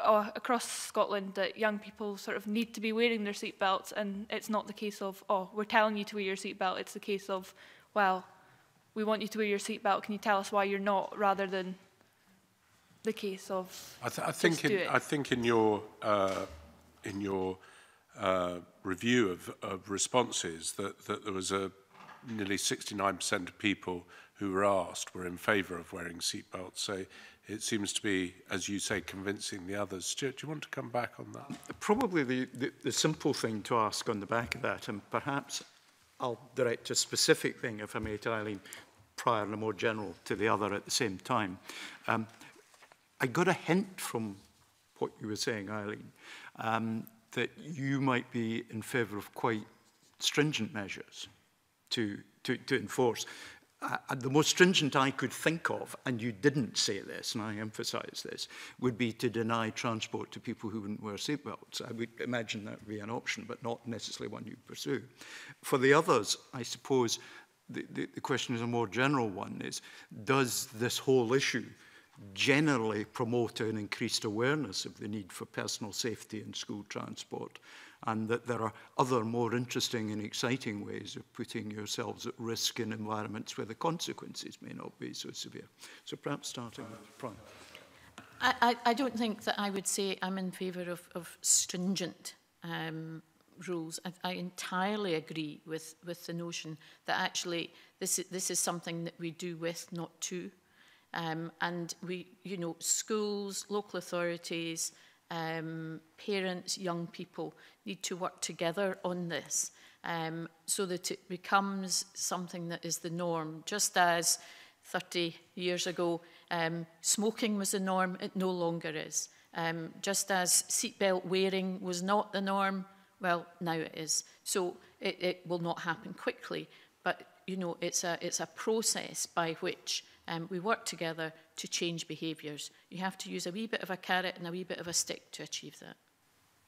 oh, across Scotland that young people sort of need to be wearing their seatbelts and it's not the case of, oh, we're telling you to wear your seatbelt. It's the case of, well, we want you to wear your seatbelt. Can you tell us why you're not rather than the case of I, th I think in, I think in your uh, in your uh, review of, of responses that, that there was a nearly 69% of people who were asked were in favour of wearing seatbelts. So it seems to be, as you say, convincing the others. Stuart, do you want to come back on that? Probably the, the, the simple thing to ask on the back of that, and perhaps I'll direct a specific thing, if I may, to Eileen prior and a more general to the other at the same time. Um, I got a hint from what you were saying, Eileen, um, that you might be in favour of quite stringent measures to, to, to enforce uh, the most stringent I could think of, and you didn't say this, and I emphasize this, would be to deny transport to people who wouldn't wear seatbelts. I would imagine that would be an option, but not necessarily one you pursue. For the others, I suppose the, the, the question is a more general one, is does this whole issue generally promote an increased awareness of the need for personal safety in school transport and that there are other more interesting and exciting ways of putting yourselves at risk in environments where the consequences may not be so severe. So perhaps starting with Prime. I, I don't think that I would say I'm in favour of, of stringent um, rules. I, I entirely agree with, with the notion that actually this is, this is something that we do with, not to. Um, and we, you know, schools, local authorities, um, parents, young people need to work together on this um, so that it becomes something that is the norm. Just as 30 years ago, um, smoking was the norm, it no longer is. Um, just as seatbelt wearing was not the norm, well, now it is. So it, it will not happen quickly, but you know, it's a, it's a process by which um, we work together to change behaviours. You have to use a wee bit of a carrot and a wee bit of a stick to achieve that.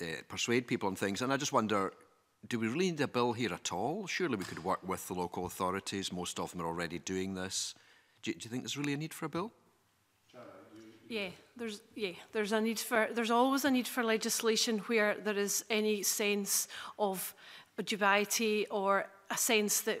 uh, persuade people on things, and I just wonder. Do we really need a bill here at all? Surely we could work with the local authorities. Most of them are already doing this. Do, do you think there's really a need for a bill? Yeah, there's yeah, there's a need for there's always a need for legislation where there is any sense of dubiety or a sense that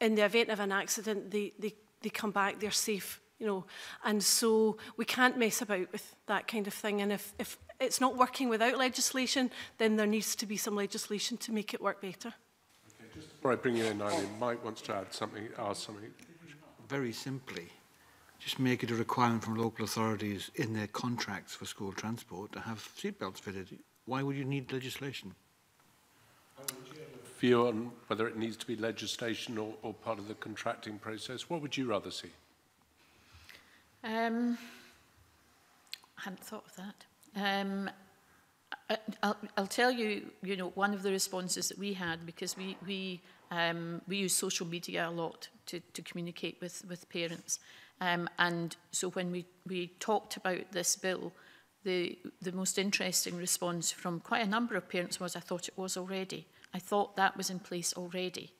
in the event of an accident, they, they, they come back, they're safe you know. And so we can't mess about with that kind of thing. And if, if it's not working without legislation, then there needs to be some legislation to make it work better. Okay, just before bring you in, Eileen, Mike wants to add something, ask something. Very simply, just make it a requirement from local authorities in their contracts for school transport to have seatbelts fitted. Why would you need legislation? View on whether it needs to be legislation or, or part of the contracting process. What would you rather see? Um, I hadn't thought of that. Um, I, I'll, I'll tell you, you know, one of the responses that we had because we we um, we use social media a lot to, to communicate with with parents, um, and so when we we talked about this bill, the the most interesting response from quite a number of parents was, "I thought it was already. I thought that was in place already."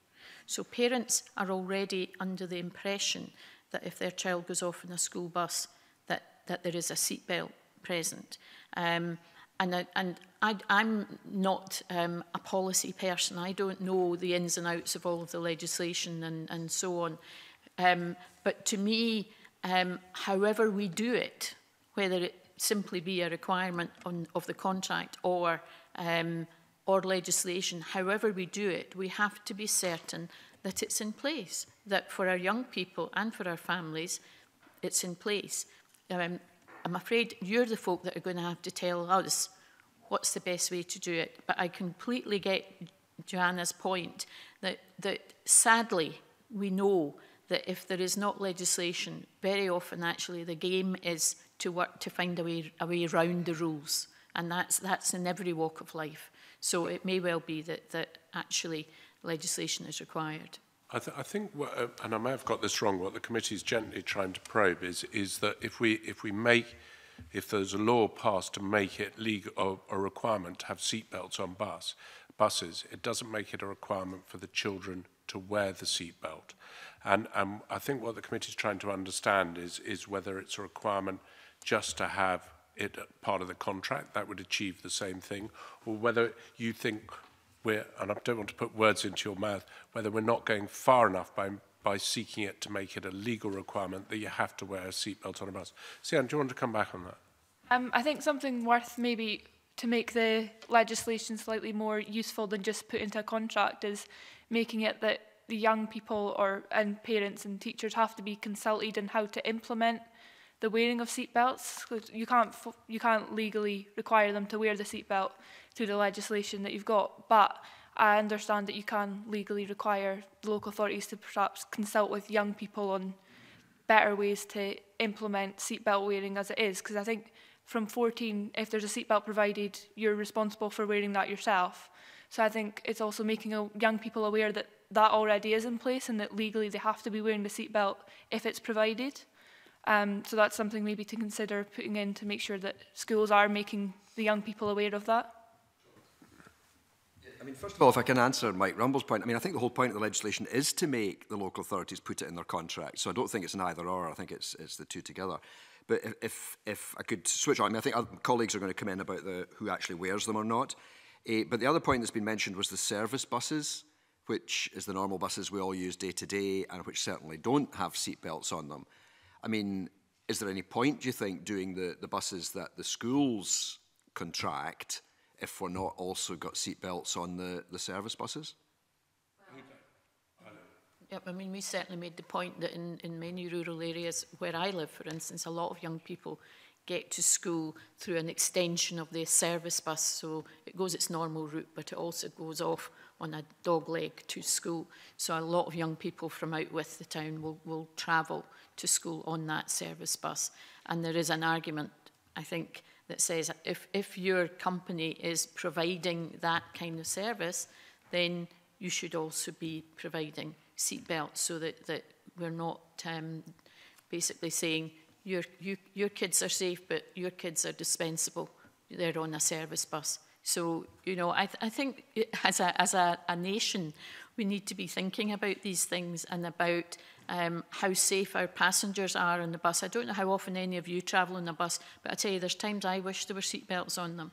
So parents are already under the impression that if their child goes off in a school bus, that, that there is a seatbelt present. Um, and I, and I, I'm not um, a policy person. I don't know the ins and outs of all of the legislation and, and so on. Um, but to me, um, however we do it, whether it simply be a requirement on, of the contract or um, or legislation, however we do it, we have to be certain that it's in place, that for our young people and for our families, it's in place. Um, I'm afraid you're the folk that are going to have to tell us what's the best way to do it. But I completely get Joanna's point that, that sadly we know that if there is not legislation, very often actually the game is to work to find a way, a way around the rules. And that's, that's in every walk of life. So it may well be that, that actually legislation is required. I, th I think, what, uh, and I may have got this wrong, what the committee is gently trying to probe is, is that if we, if we make, if there's a law passed to make it legal, a requirement to have seatbelts on bus, buses, it doesn't make it a requirement for the children to wear the seatbelt. And, and um, I think what the committee is trying to understand is, is whether it's a requirement just to have it part of the contract that would achieve the same thing, or whether you think we're, and I don't want to put words into your mouth, whether we're not going far enough by, by seeking it to make it a legal requirement that you have to wear a seatbelt on a bus. Sian, do you want to come back on that? Um, I think something worth maybe to make the legislation slightly more useful than just put into a contract is making it that the young people or and parents and teachers have to be consulted on how to implement the wearing of seatbelts. You can't you can't legally require them to wear the seatbelt through the legislation that you've got. But I understand that you can legally require local authorities to perhaps consult with young people on better ways to implement seatbelt wearing as it is, because I think from 14, if there's a seatbelt provided, you're responsible for wearing that yourself. So I think it's also making young people aware that that already is in place and that legally they have to be wearing the seatbelt if it's provided. Um, so that's something maybe to consider putting in to make sure that schools are making the young people aware of that. I mean, first of all, if I can answer Mike Rumble's point, I mean, I think the whole point of the legislation is to make the local authorities put it in their contract. So I don't think it's an either or. I think it's it's the two together. But if if, if I could switch on, I mean, I think other colleagues are going to come in about the who actually wears them or not. Uh, but the other point that's been mentioned was the service buses, which is the normal buses we all use day to day, and which certainly don't have seat belts on them. I mean, is there any point, do you think, doing the, the buses that the schools contract? if we're not also got seat belts on the, the service buses? Yep, I mean, we certainly made the point that in, in many rural areas where I live, for instance, a lot of young people get to school through an extension of their service bus. So it goes its normal route, but it also goes off on a dog leg to school. So a lot of young people from out with the town will, will travel to school on that service bus. And there is an argument, I think, that says if, if your company is providing that kind of service, then you should also be providing seatbelts so that, that we're not um, basically saying your, you, your kids are safe, but your kids are dispensable. They're on a service bus. So, you know, I, th I think as, a, as a, a nation, we need to be thinking about these things and about um, how safe our passengers are on the bus. I don't know how often any of you travel on the bus, but I tell you, there's times I wish there were seatbelts on them.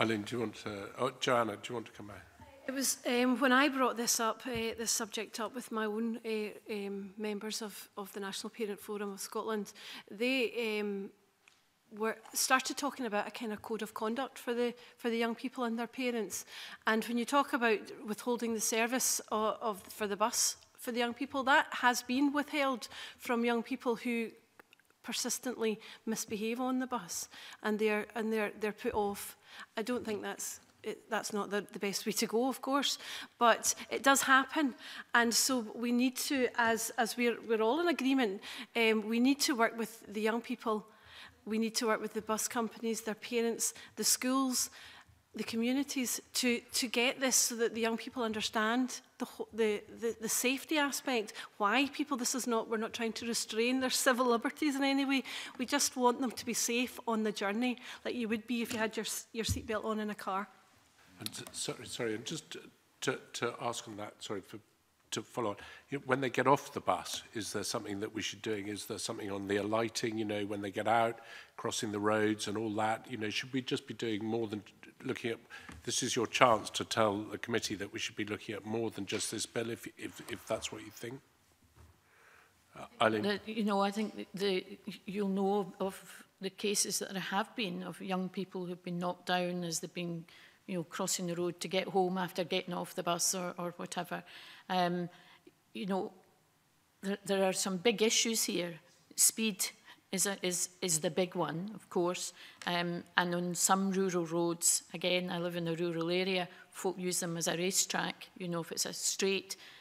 Eileen, do you want to... Oh, Joanna, do you want to come back? It was um, when I brought this up, uh, this subject up with my own uh, um, members of, of the National Parent Forum of Scotland, they um, were started talking about a kind of code of conduct for the for the young people and their parents. And when you talk about withholding the service of, of for the bus for the young people, that has been withheld from young people who persistently misbehave on the bus and they're and they're they're put off. I don't think that's it, that's not the, the best way to go, of course, but it does happen. And so we need to, as, as we're, we're all in agreement, um, we need to work with the young people We need to work with the bus companies, their parents, the schools, the communities to, to get this so that the young people understand the, the, the, the safety aspect, why people, this is not, we're not trying to restrain their civil liberties in any way. We just want them to be safe on the journey, like you would be if you had your, your seatbelt on in a car. And sorry, sorry, just to, to ask on that, sorry, for to follow on. You know, when they get off the bus, is there something that we should doing? Is there something on the alighting, you know, when they get out, crossing the roads and all that? You know, should we just be doing more than looking at, this is your chance to tell the committee that we should be looking at more than just this bill, if, if, if that's what you think? Uh, The, you know, I think the, you'll know of the cases that there have been of young people who've been knocked down as they've been you know, crossing the road to get home after getting off the bus or, or whatever. Um, you know, there, there are some big issues here. Speed is, a, is, is the big one, of course. Um, and on some rural roads, again, I live in a rural area, folk use them as a racetrack. You know, if it's a straight,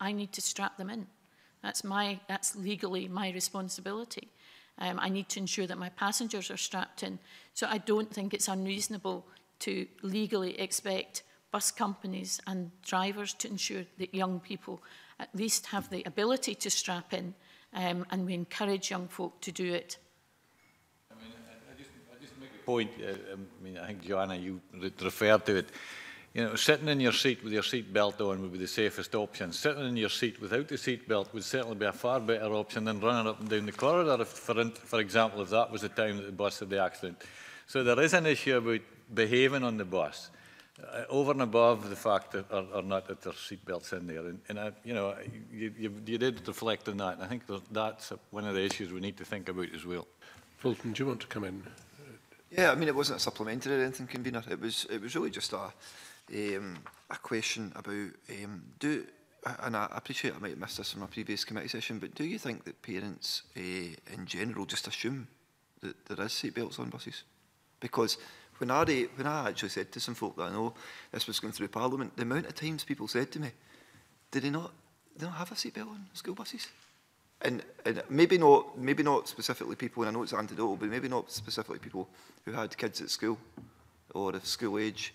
I need to strap them in. That's, my, that's legally my responsibility. Um, I need to ensure that my passengers are strapped in. So I don't think it's unreasonable to legally expect bus companies and drivers to ensure that young people at least have the ability to strap in um, and we encourage young folk to do it point. Eh, eh, I mean, I think, Joanna, you referred to it. You know, sitting in your seat with your seat belt on would be the safest option. Sitting in your seat without the seat belt would certainly be a far better option than running up and down the corridor, if, for, for example, if that was the time that the bus had the accident. So there is an issue about behaving on the bus, uh, over and above the fact that or, or not that there's seatbelts in there. And, and I, you know, you, you, you, did reflect on that, and I think that's one of the issues we need to think about as well. Fulton, do you want to come in? Yeah, I mean, it wasn't a supplementary or anything, convener. It was, it was really just a, um, a question about um, do and I appreciate I might have missed this in my previous committee session, but do you think that parents uh, in general just assume that there is seatbelts on buses? Because when I, when I actually said to some folk that I know this was going through Parliament, the amount of times people said to me, did they not, they not have a seatbelt on school buses? and, and maybe not maybe not specifically people, and I know it's antidotal, but maybe not specifically people who had kids at school or of school age,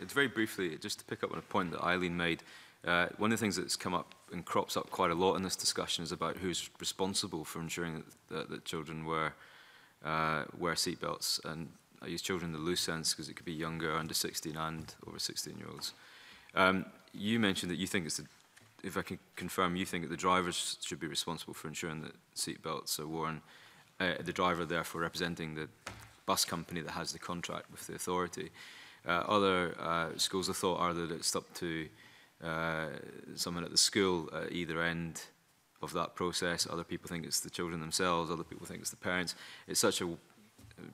It's very briefly, just to pick up on a point that Eileen made. Uh, one of the things that's come up and crops up quite a lot in this discussion is about who's responsible for ensuring that, that, that children wear, uh, wear seatbelts. And I use children in the loose sense because it could be younger, under 16 and over 16 year olds. Um, you mentioned that you think it's the if I can confirm, you think that the drivers should be responsible for ensuring that seat belts are worn. Uh, the driver, therefore, representing the bus company that has the contract with the authority. Uh, other uh, schools of thought are that it's up to uh, someone at the school at either end of that process. Other people think it's the children themselves. Other people think it's the parents. It's such a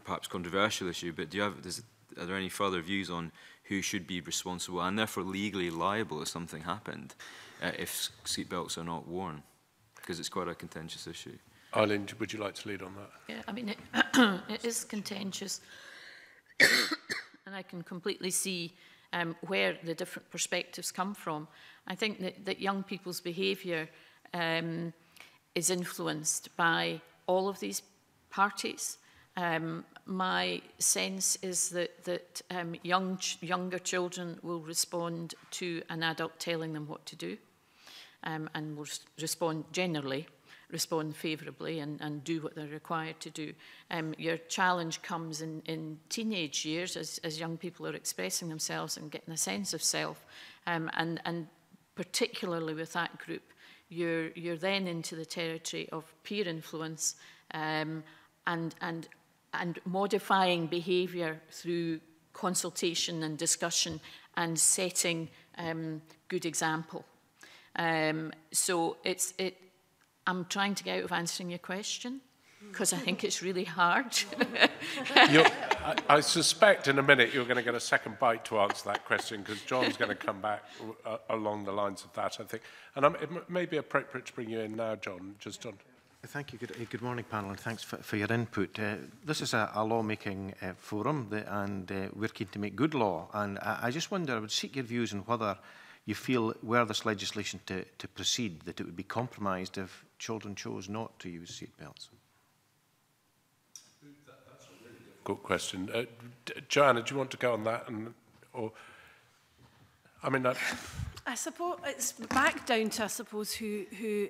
perhaps controversial issue, but do you have, does, are there any further views on who should be responsible and therefore legally liable if something happened uh, if seatbelts are not worn, because it's quite a contentious issue. Eileen, would you like to lead on that? Yeah, I mean, it, it is contentious, and I can completely see um, where the different perspectives come from. I think that, that young people's behaviour um, is influenced by all of these parties. Um, my sense is that, that um, young ch younger children will respond to an adult telling them what to do um, and will respond generally, respond favourably and, and do what they're required to do. Um, your challenge comes in, in teenage years as, as young people are expressing themselves and getting a sense of self um, and, and particularly with that group, you're, you're then into the territory of peer influence um, and, and and modifying behaviour through consultation and discussion and setting um, good example. Um, so it's, it, I'm trying to get out of answering your question because I think it's really hard. I, I suspect in a minute you're going to get a second bite to answer that question because John's going to come back uh, along the lines of that, I think. And um, it may be appropriate to bring you in now, John, just on Thank you. Good, eh, good morning, panel, and thanks for, for your input. Uh, this is a, a lawmaking uh, forum, that, and uh, we're keen to make good law. And I, I just wonder, I would seek your views on whether you feel, were this legislation to, to proceed, that it would be compromised if children chose not to use seatbelts. That, really good question. Uh, Joanna, do you want to go on that? And, or I mean, that... I suppose it's back down to, I suppose, who, who,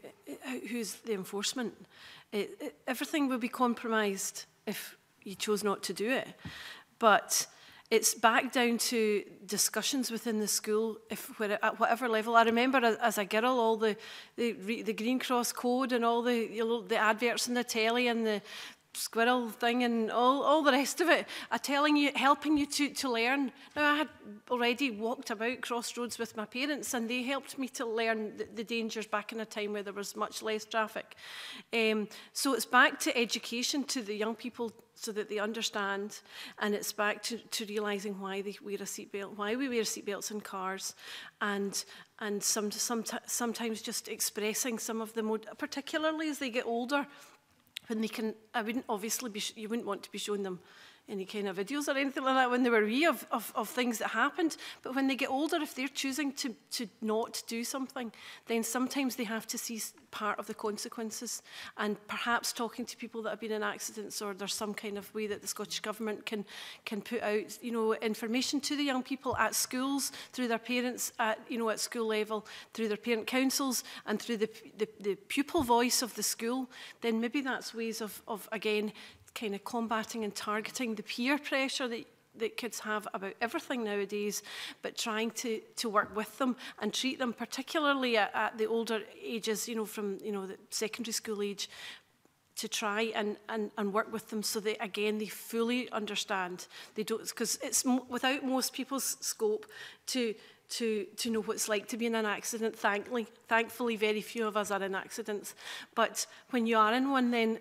who's the enforcement. It, it, everything will be compromised if you chose not to do it. But it's back down to discussions within the school, if where, at whatever level. I remember as, as a girl, all the the, the Green Cross code and all the you know, the adverts in the telly and the squirrel thing and all, all the rest of it are telling you, helping you to, to learn. Now, I had already walked about crossroads with my parents and they helped me to learn the, the dangers back in a time where there was much less traffic. Um, so it's back to education to the young people so that they understand and it's back to, to realising why they wear a seatbelt, why we wear seatbelts in cars and and some, some, sometimes just expressing some of the, mod particularly as they get older, when they can, I wouldn't obviously be, you wouldn't want to be showing them any kind of videos or anything like that when they were wee of, of, of things that happened. But when they get older, if they're choosing to, to not do something, then sometimes they have to see part of the consequences and perhaps talking to people that have been in accidents or there's some kind of way that the Scottish Government can, can put out, you know, information to the young people at schools, through their parents, at, you know, at school level, through their parent councils and through the, the, the pupil voice of the school, then maybe that's ways of, of again, kind of combating and targeting the peer pressure that that kids have about everything nowadays, but trying to, to work with them and treat them, particularly at, at the older ages, you know, from, you know, the secondary school age, to try and, and, and work with them so they again, they fully understand. They don't, because it's without most people's scope to, to, to know what it's like to be in an accident. Thankfully, thankfully, very few of us are in accidents. But when you are in one, then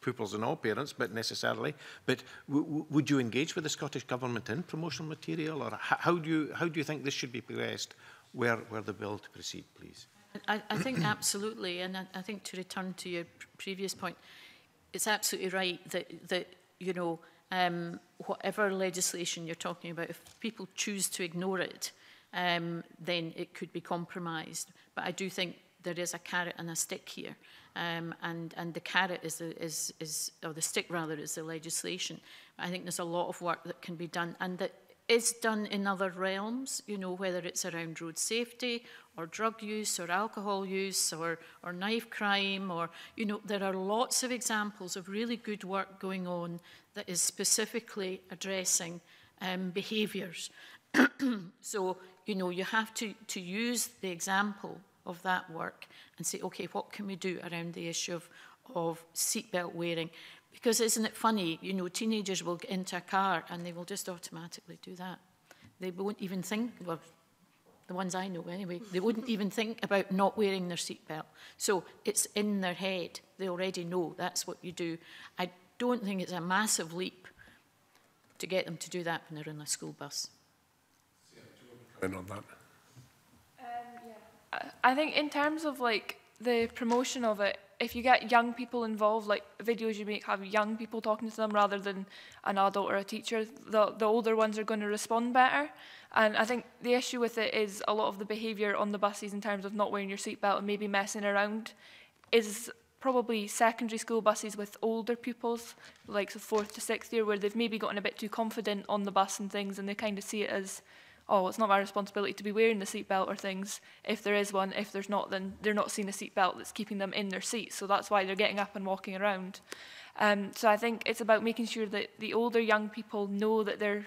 pupils and all parents, but necessarily. But would you engage with the Scottish Government in promotional material, or how do you, how do you think this should be progressed? Where, where the bill to proceed, please? I, I think absolutely, and I, I think to return to your previous point, it's absolutely right that, that you know, um, whatever legislation you're talking about, if people choose to ignore it, um, then it could be compromised. But I do think there is a carrot and a stick here um, and, and the carrot is, the, is, is, or the stick rather, is the legislation. I think there's a lot of work that can be done and that is done in other realms, you know, whether it's around road safety or drug use or alcohol use or, or knife crime or, you know, there are lots of examples of really good work going on that is specifically addressing um, behaviours. so, you know, you have to, to use the example of that work and say, okay, what can we do around the issue of, of seatbelt wearing? Because isn't it funny, you know, teenagers will get into a car and they will just automatically do that. They won't even think, well, the ones I know anyway, they wouldn't even think about not wearing their seatbelt. So it's in their head. They already know that's what you do. I don't think it's a massive leap to get them to do that when they're in a school bus. Yeah, on that. I think in terms of like the promotion of it, if you get young people involved, like videos you make have young people talking to them rather than an adult or a teacher, the, the older ones are going to respond better. And I think the issue with it is a lot of the behaviour on the buses in terms of not wearing your seatbelt and maybe messing around is probably secondary school buses with older pupils, like so fourth to sixth year, where they've maybe gotten a bit too confident on the bus and things and they kind of see it as oh, it's not my responsibility to be wearing the seatbelt or things. If there is one, if there's not, then they're not seeing a seatbelt that's keeping them in their seat. So that's why they're getting up and walking around. Um, so I think it's about making sure that the older young people know that they're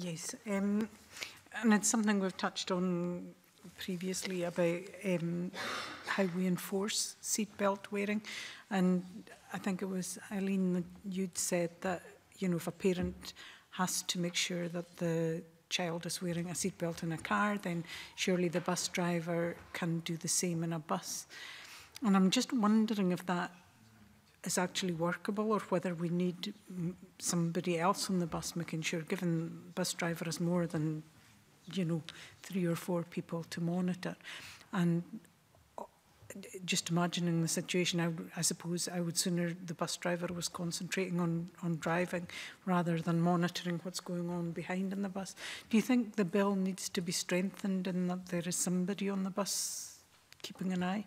Yes, um, and it's something we've touched on previously about um, how we enforce seatbelt wearing. And I think it was Eileen that you'd said that, you know, if a parent has to make sure that the child is wearing a seatbelt in a car, then surely the bus driver can do the same in a bus. And I'm just wondering if that is actually workable or whether we need somebody else on the bus making sure, given bus driver is more than, you know, three or four people to monitor. And just imagining the situation, I, I suppose I would sooner the bus driver was concentrating on, on driving rather than monitoring what's going on behind in the bus. Do you think the bill needs to be strengthened and that there is somebody on the bus keeping an eye?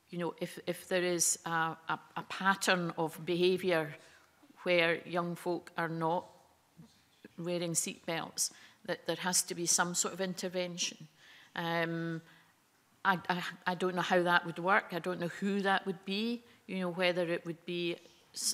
you know, if, if there is a, a, a pattern of behaviour where young folk are not wearing seatbelts, that there has to be some sort of intervention. Um, I, I, I don't know how that would work. I don't know who that would be, you know, whether it would be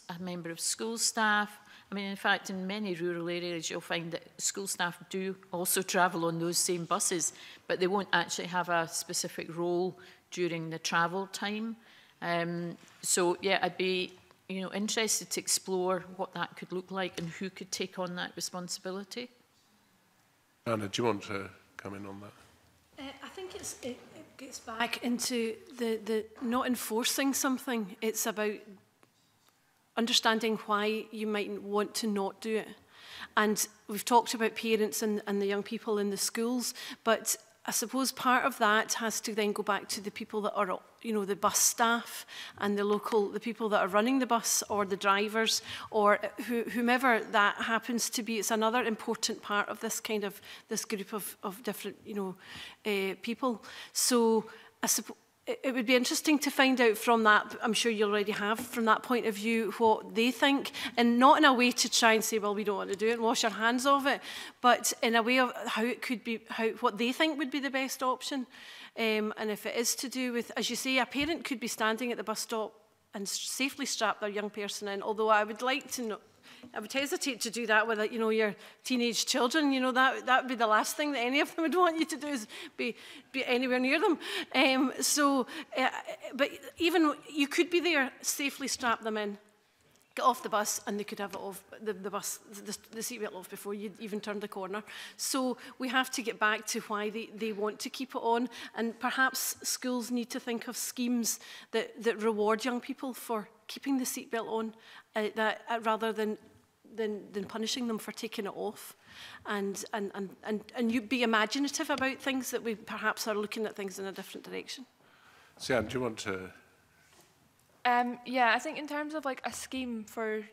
a member of school staff. I mean, in fact, in many rural areas, you'll find that school staff do also travel on those same buses, but they won't actually have a specific role during the travel time. Um, so, yeah, I'd be you know, interested to explore what that could look like and who could take on that responsibility. Anna, do you want to come in on that? Uh, I think it's, it, gets back into the, the not enforcing something. It's about understanding why you might want to not do it. And we've talked about parents and, and the young people in the schools, but I suppose part of that has to then go back to the people that are, you know, the bus staff and the local, the people that are running the bus or the drivers or who, whomever that happens to be. It's another important part of this kind of, this group of, of different, you know, uh, people. So I suppose, it would be interesting to find out from that, I'm sure you already have, from that point of view, what they think, and not in a way to try and say, well, we don't want to do it and wash our hands of it, but in a way of how it could be, how, what they think would be the best option. Um, and if it is to do with, as you say, a parent could be standing at the bus stop and safely strap their young person in, although I would like to know, I would hesitate to do that with, you know, your teenage children. You know, that that would be the last thing that any of them would want you to do is be, be anywhere near them. Um, so, uh, but even you could be there, safely strap them in, get off the bus and they could have it off the, the bus the, the seatbelt off before you even turn the corner so we have to get back to why they, they want to keep it on and perhaps schools need to think of schemes that that reward young people for keeping the seatbelt on uh, that uh, rather than than, than punishing them for taking it off. And, and, and, and, and you be imaginative about things that we perhaps are looking at things in a different direction. Sian, do you want to... Um, yeah, I think in terms of like a scheme for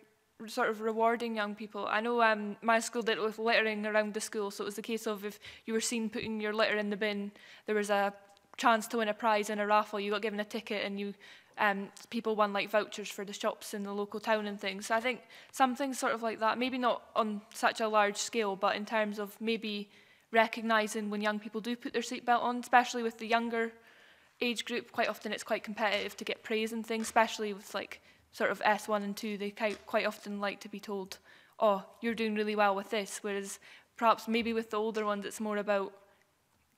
sort of rewarding young people. I know um, my school did it with littering around the school, so it was the case of if you were seen putting your litter in the bin, there was a chance to win a prize in a raffle. You got given a ticket and you um, people won like vouchers for the shops in the local town and things. So I think something sort of like that, maybe not on such a large scale, but in terms of maybe recognising when young people do put their seatbelt on, especially with the younger age group, quite often it's quite competitive to get praise and things, especially with like sort of S1 and 2, they quite often like to be told, oh, you're doing really well with this, whereas perhaps maybe with the older ones it's more about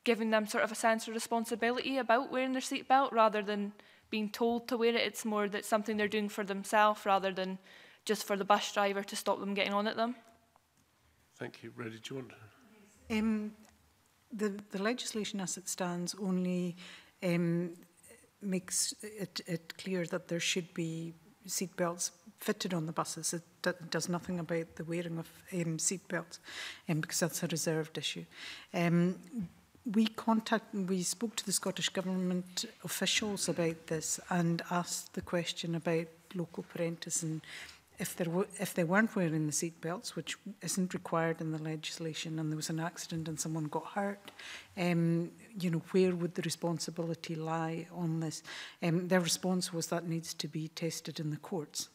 giving them sort of a sense of responsibility about wearing their seatbelt rather than being told to wear it. It's more that something they're doing for themselves rather than just for the bus driver to stop them getting on at them. Thank you. Ready, do you want? Um, the, the legislation as it stands only um, makes it, it clear that there should be seat belts fitted on the buses. It do, does nothing about the wearing of um, seat belts um, because that's a reserved issue. Um, we contacted, we spoke to the Scottish Government officials about this and asked the question about local parentis and if, there were, if they weren't wearing the seat belts which isn't required in the legislation, and there was an accident and someone got hurt, um, you know, where would the responsibility lie on this? Um, their response was that needs to be tested in the courts.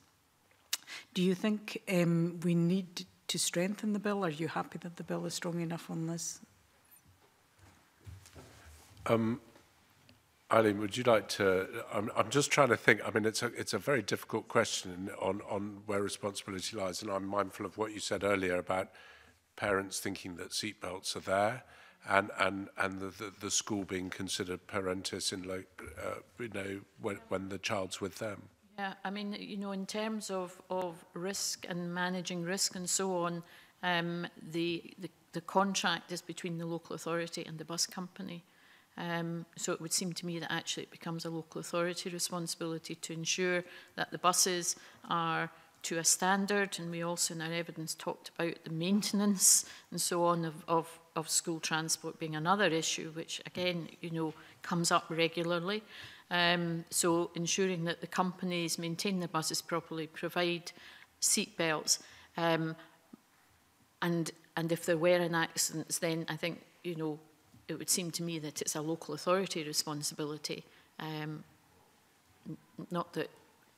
Do you think um, we need to strengthen the bill? Are you happy that the bill is strong enough on this? Um, Eileen, would you like to? I'm, I'm just trying to think. I mean, it's a it's a very difficult question on on where responsibility lies, and I'm mindful of what you said earlier about parents thinking that seatbelts are there, and and and the, the, the school being considered parentis in like uh, you know when when the child's with them. Yeah, I mean, you know, in terms of of risk and managing risk and so on, um, the the the contract is between the local authority and the bus company. Um, so it would seem to me that actually it becomes a local authority responsibility to ensure that the buses are to a standard and we also in our evidence talked about the maintenance and so on of, of, of school transport being another issue which again you know comes up regularly um, so ensuring that the companies maintain the buses properly provide seat belts um, and and if there were an accident then I think you know it would seem to me that it's a local authority responsibility. Um, not that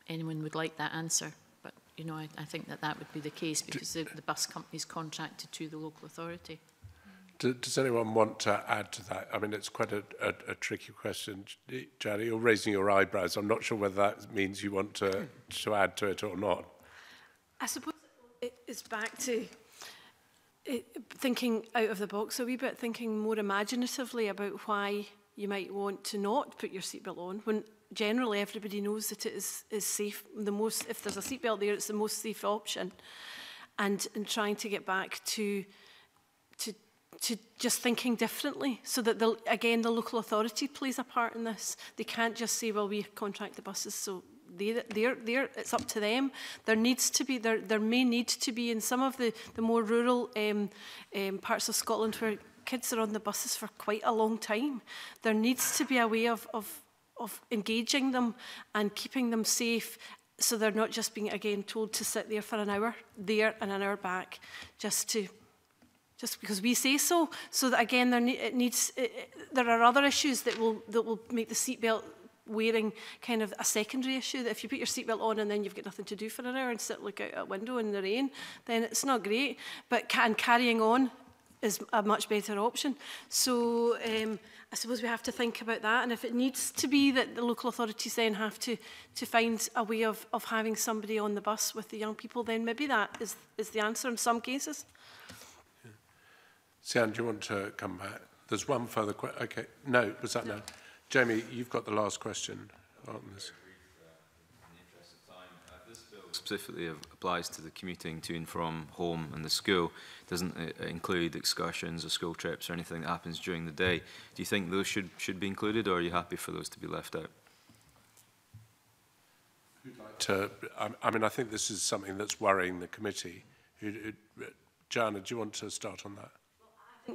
anyone would like that answer, but you know, I, I think that that would be the case because do, the, the bus company is contracted to the local authority. Do, does anyone want to add to that? I mean, it's quite a, a, a tricky question, Jerry. You're raising your eyebrows. I'm not sure whether that means you want to, to add to it or not. I suppose it's back to thinking out of the box a wee bit, thinking more imaginatively about why you might want to not put your seatbelt on when generally everybody knows that it is, is safe. The most, if there's a seatbelt there, it's the most safe option. And, and trying to get back to, to, to just thinking differently so that, the, again, the local authority plays a part in this. They can't just say, well, we contract the buses, so they, they're, they're, it's up to them. There needs to be, there, there may need to be in some of the, the more rural um, um, parts of Scotland where kids are on the buses for quite a long time. There needs to be a way of, of, of engaging them and keeping them safe so they're not just being, again, told to sit there for an hour, there and an hour back, just to just because we say so. So that again, there ne it needs it, it, there are other issues that will that will make the seatbelt wearing kind of a secondary issue that if you put your seatbelt on and then you've got nothing to do for an hour and sit look out a window in the rain, then it's not great. But can, carrying on is a much better option. So um, I suppose we have to think about that. And if it needs to be that the local authorities then have to, to find a way of, of having somebody on the bus with the young people, then maybe that is, is the answer in some cases. Yeah. Sian, do you want to come back? There's one further question. Okay. No, was that no? no? Jamie, you've got the last question on this. Specifically applies to the commuting to and from home and the school. It doesn't include excursions or school trips or anything that happens during the day. Do you think those should should be included, or are you happy for those to be left out? To, um, I mean, I think this is something that's worrying the committee. Uh, Jana, do you want to start on that?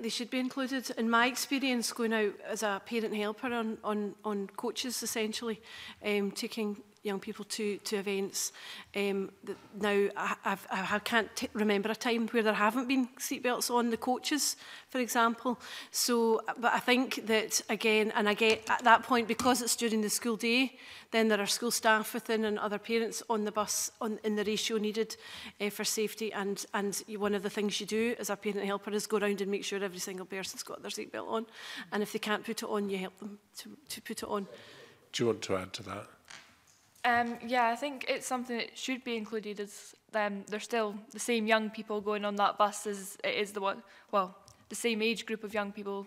They should be included. In my experience, going out as a parent helper on, on, on coaches, essentially, um, taking young people to, to events. Um, now, I, I've, I can't remember a time where there haven't been seatbelts on the coaches, for example. So, uh, but I think that, again, and I get at that point, because it's during the school day, then there are school staff within and other parents on the bus on, in the ratio needed uh, for safety. And, and one of the things you do as a parent helper is go around and make sure every single person's got their seatbelt on. And if they can't put it on, you help them to, to put it on. Do you want to add to that? Um, yeah, I think it's something that should be included as um, they're still the same young people going on that bus as it is the one, well, the same age group of young people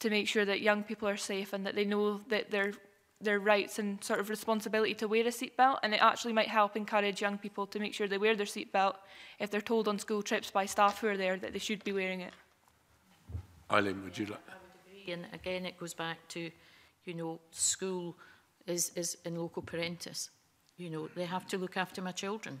to make sure that young people are safe and that they know that their their rights and sort of responsibility to wear a seatbelt and it actually might help encourage young people to make sure they wear their seatbelt if they're told on school trips by staff who are there that they should be wearing it. Eileen, would you like? And again, it goes back to, you know, school is, is in loco parentis. You know, they have to look after my children.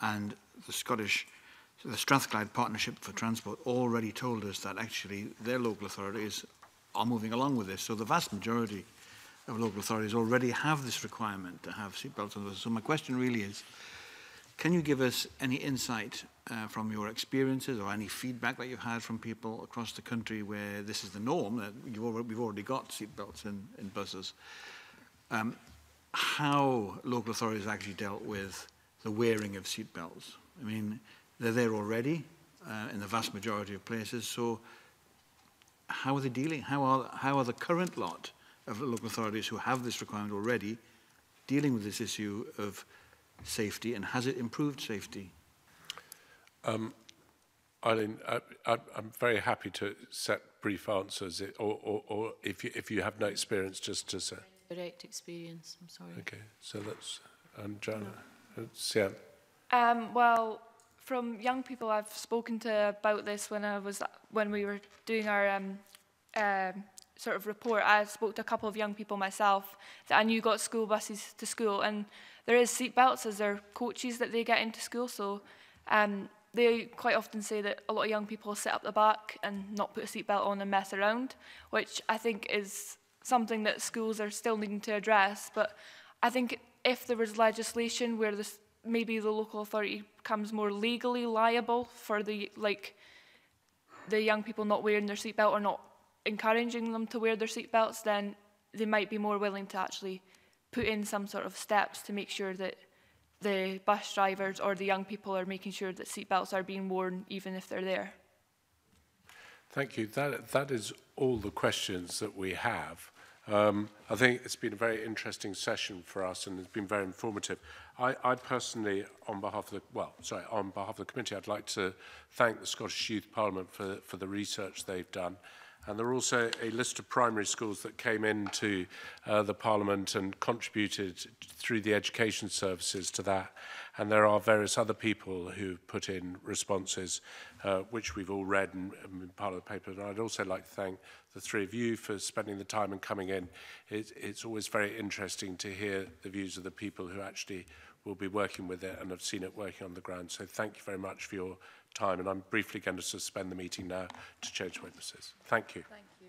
And the Scottish the Strathclyde Partnership for Transport already told us that actually their local authorities are moving along with this. So the vast majority of local authorities already have this requirement to have seatbelts on. So my question really is, can you give us any insight uh, from your experiences or any feedback that you've had from people across the country where this is the norm, that you've already, we've already got seatbelts in, in buses, um, how local authorities actually dealt with the wearing of seatbelts? I mean, They're there already uh, in the vast majority of places. So how are they dealing? How are, how are the current lot of local authorities who have this requirement already dealing with this issue of safety and has it improved safety? Um, Eileen, I, I, I'm very happy to set brief answers, or, or, or if, you, if you have no experience, just to say. Direct experience, I'm sorry. Okay, so that's and Jana. No. It's, Um, well, from young people I've spoken to about this when I was when we were doing our um, uh, sort of report, I spoke to a couple of young people myself that I knew got school buses to school, and there is seat belts as their coaches that they get into school. So um, they quite often say that a lot of young people sit up the back and not put a seat belt on and mess around, which I think is something that schools are still needing to address. But I think if there was legislation where the maybe the local authority comes more legally liable for the like the young people not wearing their seatbelt or not encouraging them to wear their seatbelts, then they might be more willing to actually put in some sort of steps to make sure that the bus drivers or the young people are making sure that seatbelts are being worn even if they're there. Thank you. That, that is all the questions that we have. Um, I think it's been a very interesting session for us and it's been very informative. I, I personally, on behalf of the well, sorry, on behalf of the committee, I'd like to thank the Scottish Youth Parliament for for the research they've done. And there are also a list of primary schools that came into uh, the Parliament and contributed through the education services to that. And there are various other people who put in responses, uh, which we've all read and, and been part of the paper. And I'd also like to thank the three of you for spending the time and coming in. It, it's always very interesting to hear the views of the people who actually will be working with it and have seen it working on the ground. So thank you very much for your time. And I'm briefly going to suspend the meeting now to change witnesses. Thank you. Thank you.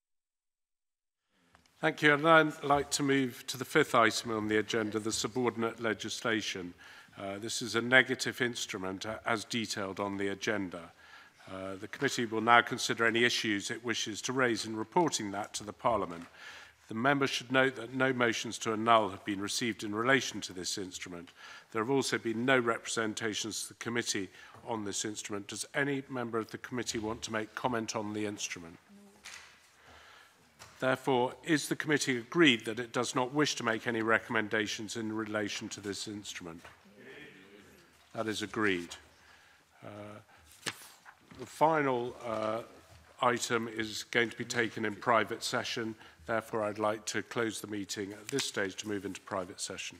Thank you. I'd now like to move to the fifth item on the agenda, the subordinate legislation. Uh, this is a negative instrument uh, as detailed on the agenda. Uh, the committee will now consider any issues it wishes to raise in reporting that to the Parliament. The member should note that no motions to annul have been received in relation to this instrument. There have also been no representations to the committee on this instrument. Does any member of the committee want to make comment on the instrument? Therefore, is the committee agreed that it does not wish to make any recommendations in relation to this instrument? That is agreed. Uh, the, final uh, item is going to be taken in private session. Therefore, I'd like to close the meeting at this stage to move into private session.